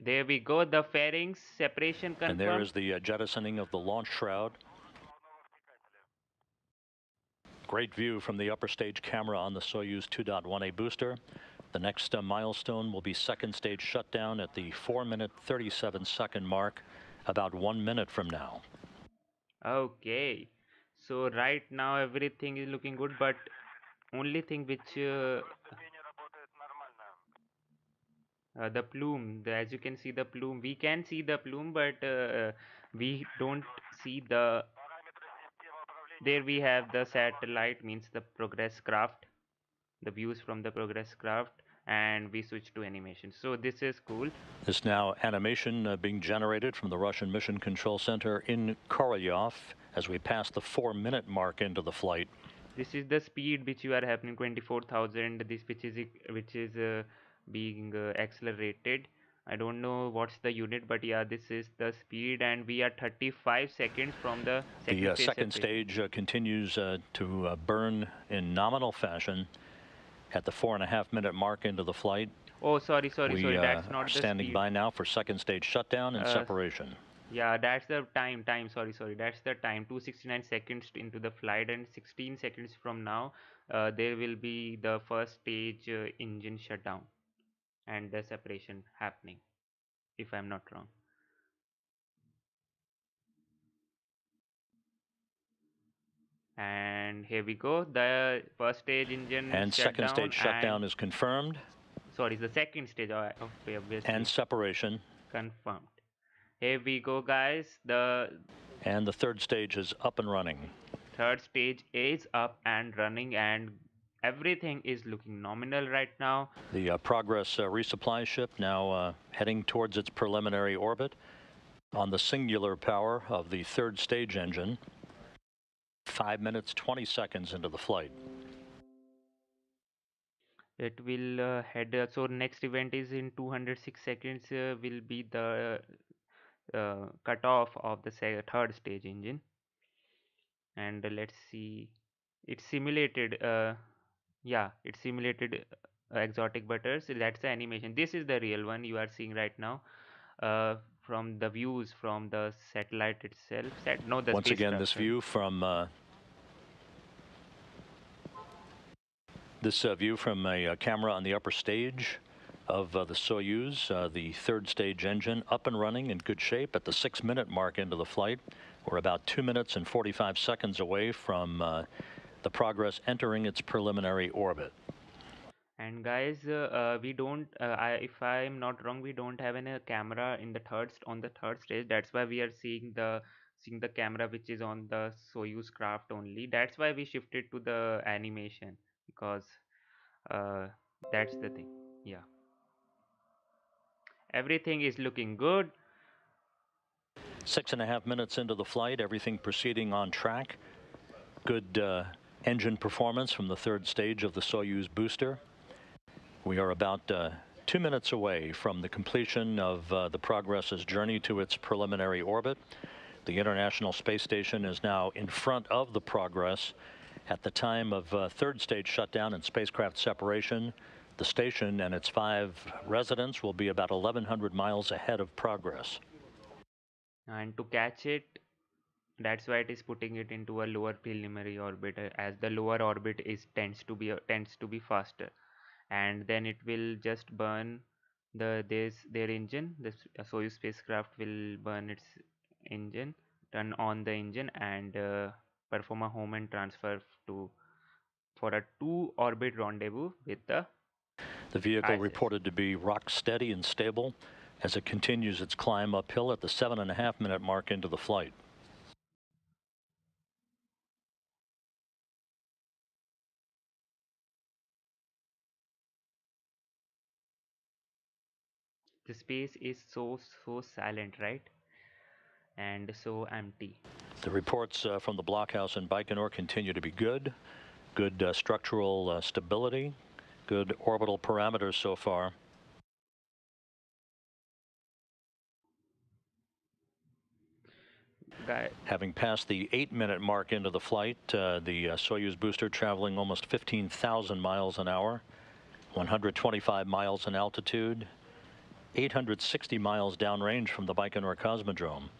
There, we go. The fairings separation confirmed. And there is the uh, jettisoning of the launch shroud. Great view from the upper stage camera on the Soyuz 2.1A booster. The next uh, milestone will be second stage shutdown at the 4 minute 37 second mark, about one minute from now. Okay, so right now everything is looking good, but only thing which uh, uh, the plume, the, as you can see the plume, we can see the plume, but uh, we don't see the. There we have the satellite, means the progress craft, the views from the progress craft, and we switch to animation. So this is cool. This now animation uh, being generated from the Russian Mission Control Center in Korolyov as we pass the four minute mark into the flight. this is the speed which you are happening 24000 this which is which is uh, being uh, accelerated i don't know what's the unit but yeah this is the speed and we are 35 seconds from the second The uh, stage second stage uh, continues uh, to uh, burn in nominal fashion at the four and a half minute mark into the flight. oh sorry sorry we sorry uh, that's are not the standing speed. by now for second stage shutdown and Uh, separation. yeah that's the time time sorry sorry that's the time 269 seconds into the flight and 16 seconds from now uh, there will be the first stage uh, engine shutdown and the separation happening if i'm not wrong and here we go the first stage engine And second shutdown stage shutdown is confirmed sorry the second stage uh, obviously and separation. confirmed here we go guys the And the third stage is up and running. third stage is up and running and everything is looking nominal right now The uh, Progress uh, resupply ship now uh, heading towards its preliminary orbit on the singular power of the third stage engine. Five minutes, 20 seconds into the flight. it will uh, head uh, so next event is in 206 seconds uh, will be the uh, cutoff of the third stage engine. And let's see it simulated uh, yeah it simulated uh, exotic butters. That's the animation. This is the real one you are seeing right now. Uh, from the views from the satellite itself. Sat no, the Once again, spacecraft, this view from uh, this uh, view from a, uh camera on the upper stage of uh, the Soyuz, uh, the third stage engine up and running in good shape at the six minute mark into the flight. We're about two minutes and 45 seconds away from uh, the Progress entering its preliminary orbit. And guys, uh, uh, we don't. Uh, I, if I'm not wrong, we don't have any camera in the third on the third stage. That's why we are seeing the seeing the camera which is on the Soyuz craft only. That's why we shifted to the animation because uh, that's the thing. Yeah, everything is looking good. Six and a half minutes into the flight, everything proceeding on track. Good uh, engine performance from the third stage of the Soyuz booster. We are about uh, two minutes away from the completion of uh, the Progress's journey to its preliminary orbit. The International Space Station is now in front of the Progress. At the time of uh, third stage shutdown and spacecraft separation, the station and its five residents will be about 1,100 miles ahead of Progress. and to catch it that's why it is putting it into a lower preliminary orbit uh, as the lower orbit is tends to be uh, tends to be faster and then it will just burn the this their engine this uh, soyuz spacecraft will burn its engine turn on the engine and uh, perform a Hohmann transfer to for a two orbit rendezvous with the The vehicle ISS. reported to be rock steady and stable as it continues its climb uphill at the seven and a half minute mark into the flight. The space is so so silent right and so empty The reports uh, from the blockhouse in Baikonur continue to be good. Good uh, structural uh, stability, good orbital parameters so far. guy Having passed the eight minute mark into the flight, uh, the uh, Soyuz booster traveling almost 15,000 miles an hour, 125 miles in altitude, 860 miles downrange from the Baikonur Cosmodrome.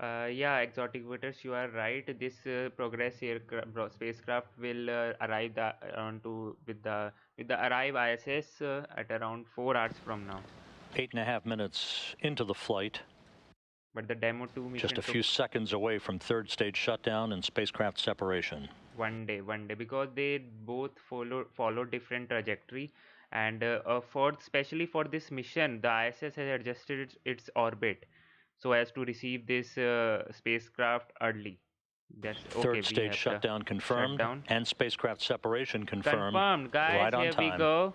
Uh, yeah, exotic waters, you are right. This uh, Progress aircraft spacecraft will uh, arrive the, around to with the with the arrive ISS uh, at around four hours from now. Eight and a half minutes into the flight, But the demo two mission just a few seconds away from third stage shutdown and spacecraft separation. one day, one day because they both follow follow different trajectory, and uh, uh, for especially for this mission, the ISS has adjusted its, its orbit so as to receive this uh, spacecraft early. That's okay. Third stage shutdown confirmed shutdown. and spacecraft separation confirmed. confirmed guys right on here we go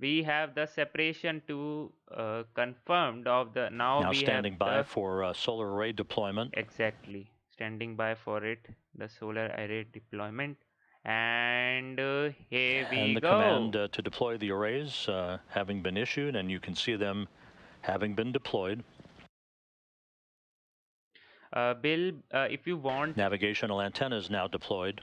we have the separation to uh, confirmed of the now, now standing by for uh, solar array deployment. exactly standing by for it the solar array deployment and uh, here we and the go command uh, to deploy the arrays uh, having been issued, and you can see them having been deployed. uh, bill uh, if you want Navigational antennas now deployed.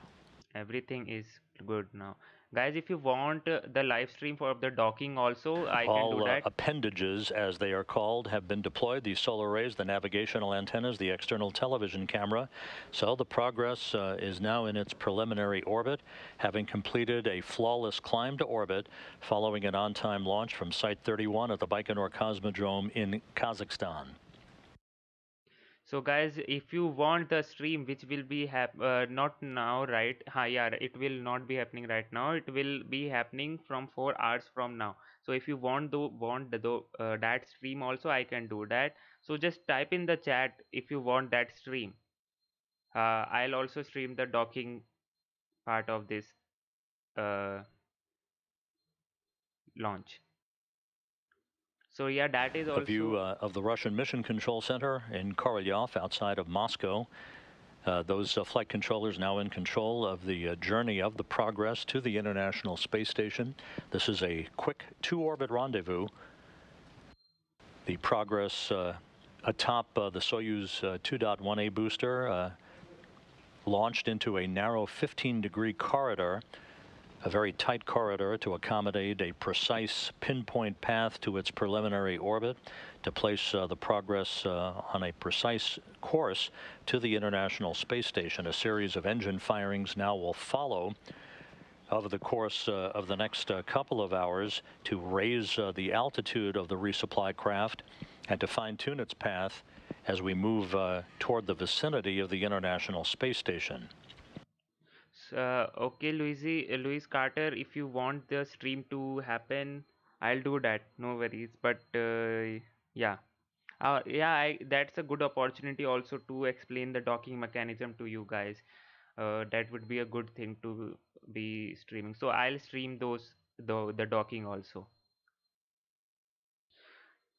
everything is good now guys if you want uh, the live stream for the docking also i can All do uh, that appendages, as they are called, have been deployed. The solar arrays, the navigational antennas, the external television camera. So the Progress uh, is now in its preliminary orbit, having completed a flawless climb to orbit following an on-time launch from Site 31 at the Baikonur Cosmodrome in Kazakhstan. So guys, if you want the stream, which will be uh, not now, right? Ha, yeah, it will not be happening right now. It will be happening from four hours from now. So if you want the want the uh, that stream also, I can do that. So just type in the chat if you want that stream. Uh, I'll also stream the docking part of this uh, launch. So yeah, that is also A view uh, of the Russian Mission Control Center in Korolyov outside of Moscow. Uh, those uh, flight controllers now in control of the uh, journey of the Progress to the International Space Station. This is a quick two-orbit rendezvous. The Progress uh, atop uh, the Soyuz uh, 2.1A booster uh, launched into a narrow 15-degree corridor a very tight corridor to accommodate a precise pinpoint path to its preliminary orbit to place uh, the progress uh, on a precise course to the International Space Station. A series of engine firings now will follow over the course uh, of the next uh, couple of hours to raise uh, the altitude of the resupply craft and to fine-tune its path as we move uh, toward the vicinity of the International Space Station. Uh, okay, Luisi, uh, Louis Carter, if you want the stream to happen, I'll do that. No worries. But uh, yeah, uh, yeah, I, that's a good opportunity also to explain the docking mechanism to you guys. Uh, that would be a good thing to be streaming. So I'll stream those the the docking also.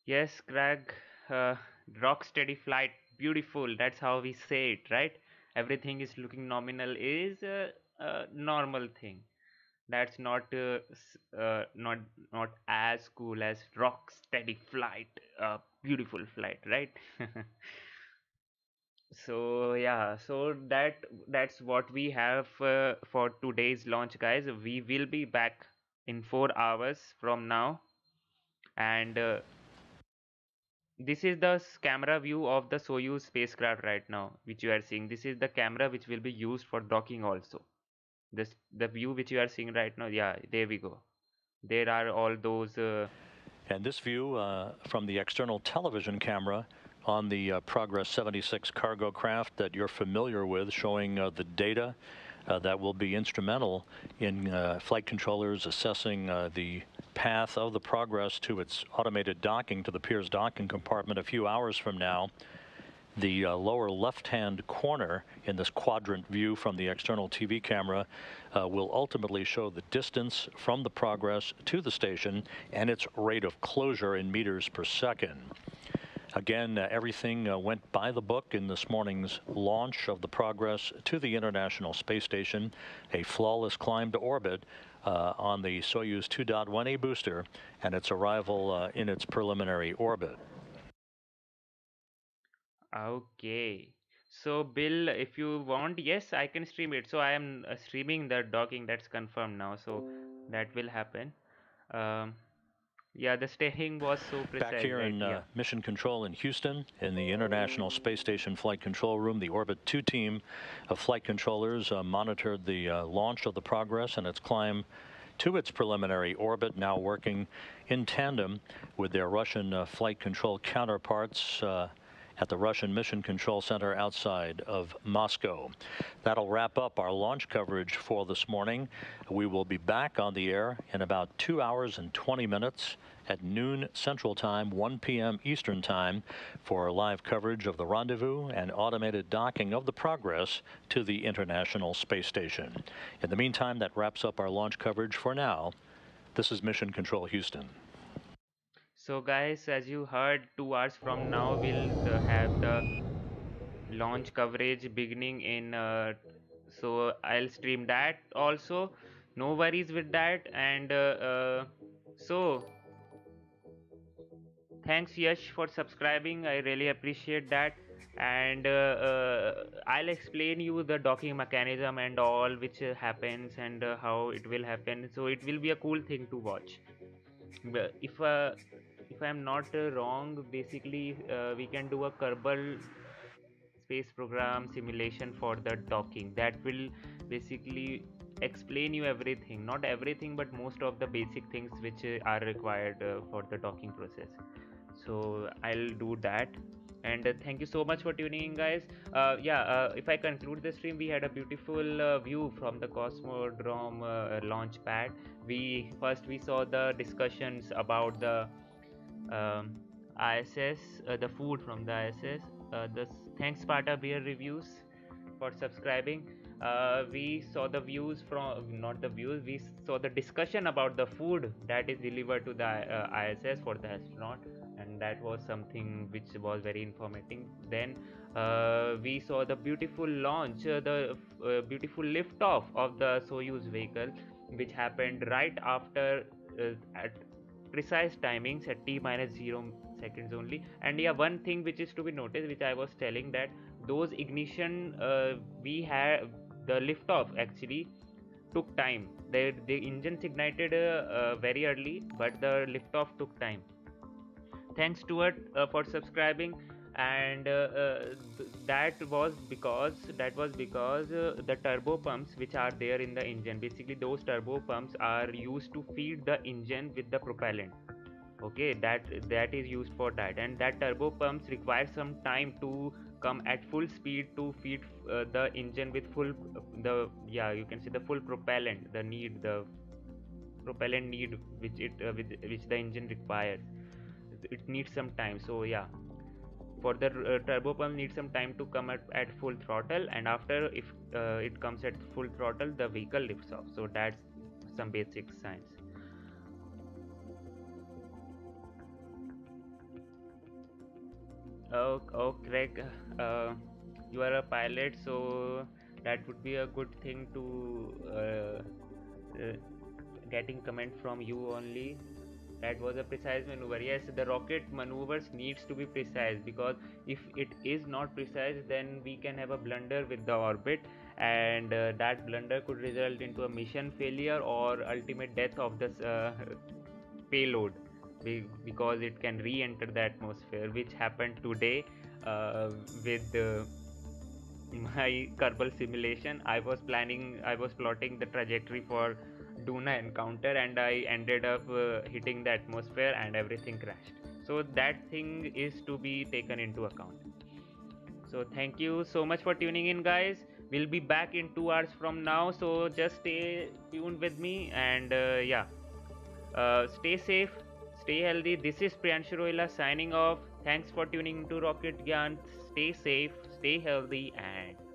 Yes, Craig. Uh, rock steady flight, beautiful. That's how we say it, right? Everything is looking nominal is a, a normal thing. That's not uh, uh, not not as cool as rock steady flight, uh, beautiful flight, right? so yeah so that that's what we have uh, for today's launch guys we will be back in 4 hours from now and uh, this is the camera view of the soyuz spacecraft right now which you are seeing. This is the camera which will be used for docking also. This the view which you are seeing right now yeah there we go. There are all those uh, and this view uh, from the external television camera on the uh, Progress 76 cargo craft that you're familiar with, showing uh, the data uh, that will be instrumental in uh, flight controllers assessing the path of the Progress to its automated docking to the Pirs docking compartment a few hours from now. The uh, lower left-hand corner in this quadrant view from the external TV camera will ultimately show the distance from the Progress to the station and its rate of closure in meters per second. Again, uh, everything uh, went by the book in this morning's launch of the Progress to the International Space Station, a flawless climb to orbit uh, on the Soyuz 2.1A booster and its arrival uh, in its preliminary orbit. Okay. So, Bill, if you want, yes, I can stream it. So, I am uh, streaming the docking. That's confirmed now. So, that will happen. Um, yeah, the staying was so precise. Back here right? in uh, yeah. Mission Control in Houston, in the International Space Station Flight Control Room, the Orbit 2 team of flight controllers uh, monitored the uh, launch of the Progress and its climb to its preliminary orbit, now working in tandem with their Russian uh, flight control counterparts uh, at the Russian Mission Control Center outside of Moscow. That'll wrap up our launch coverage for this morning. We will be back on the air in about two hours and 20 minutes at noon Central Time, 1 p.m. Eastern Time for live coverage of the rendezvous and automated docking of the Progress to the International Space Station. In the meantime, that wraps up our launch coverage for now. This is Mission Control Houston. So, guys, as you heard, two hours from now, we'll uh, have the launch coverage beginning in. Uh, so, I'll stream that also. No worries with that. And uh, so, thanks Yash for subscribing. I really appreciate that. And I'll explain you the docking mechanism and all which happens and how it will happen. So, it will be a cool thing to watch. If uh, if I'm not uh, wrong, basically uh, we can do a Kerbal space program simulation for the docking. That will basically explain you everything. Not everything, but most of the basic things which uh, are required for the docking process. So I'll do that. And thank you so much for tuning in, guys. yeah, if I conclude the stream, we had a beautiful view from the Cosmodrome launch pad. We first we saw the discussions about the um, ISS, uh, the food from the ISS. Uh, the thanks Sparta Beer reviews for subscribing. Uh, we saw the views from not the views. We saw the discussion about the food that is delivered to the ISS for the astronaut, and that was something which was very informative. Then uh, we saw the beautiful launch, uh, the uh, beautiful liftoff of the Soyuz vehicle, which happened right after at precise timings at t minus 0 seconds only and yeah one thing which is to be noticed which i was telling that those ignition uh, we had the liftoff actually took time. The, the engines ignited uh, uh, very early, but the liftoff took time. Thanks Stuart uh, for subscribing, and uh, uh, th- that was because that was because uh, the turbo pumps which are there in the engine. Basically, those turbo pumps are used to feed the engine with the propellant. Okay that that is used for that. And that turbo pumps require some time to come at full speed to feed uh, the engine with full the yeah you can say the full propellant the need the propellant need which it uh, with, which the engine requires. It needs some time. So yeah for the uh, turbo pump needs some time to come at, at full throttle and after if uh, it comes at full throttle the vehicle lifts off so that's some basic science Oh, oh, Craig, uh, you are a pilot, so that would be a good thing to uh, uh, getting comment from you only. That was a precise maneuver. Yes, the rocket maneuvers needs to be precise because if it is not precise, then we can have a blunder with the orbit, and uh, that blunder could result into a mission failure or ultimate death of the uh, payload because it can re-enter the atmosphere which happened today uh, with uh, my kerbal simulation i was planning i was plotting the trajectory for duna encounter and i ended up uh, hitting the atmosphere and everything crashed. So that thing is to be taken into account. So thank you so much for tuning in guys. We'll be back in two hours from now so just stay tuned with me and uh, yeah. Uh, stay safe stay healthy. This is priyanshu rohila signing off. Thanks for tuning into rocket gyan. Stay safe stay healthy and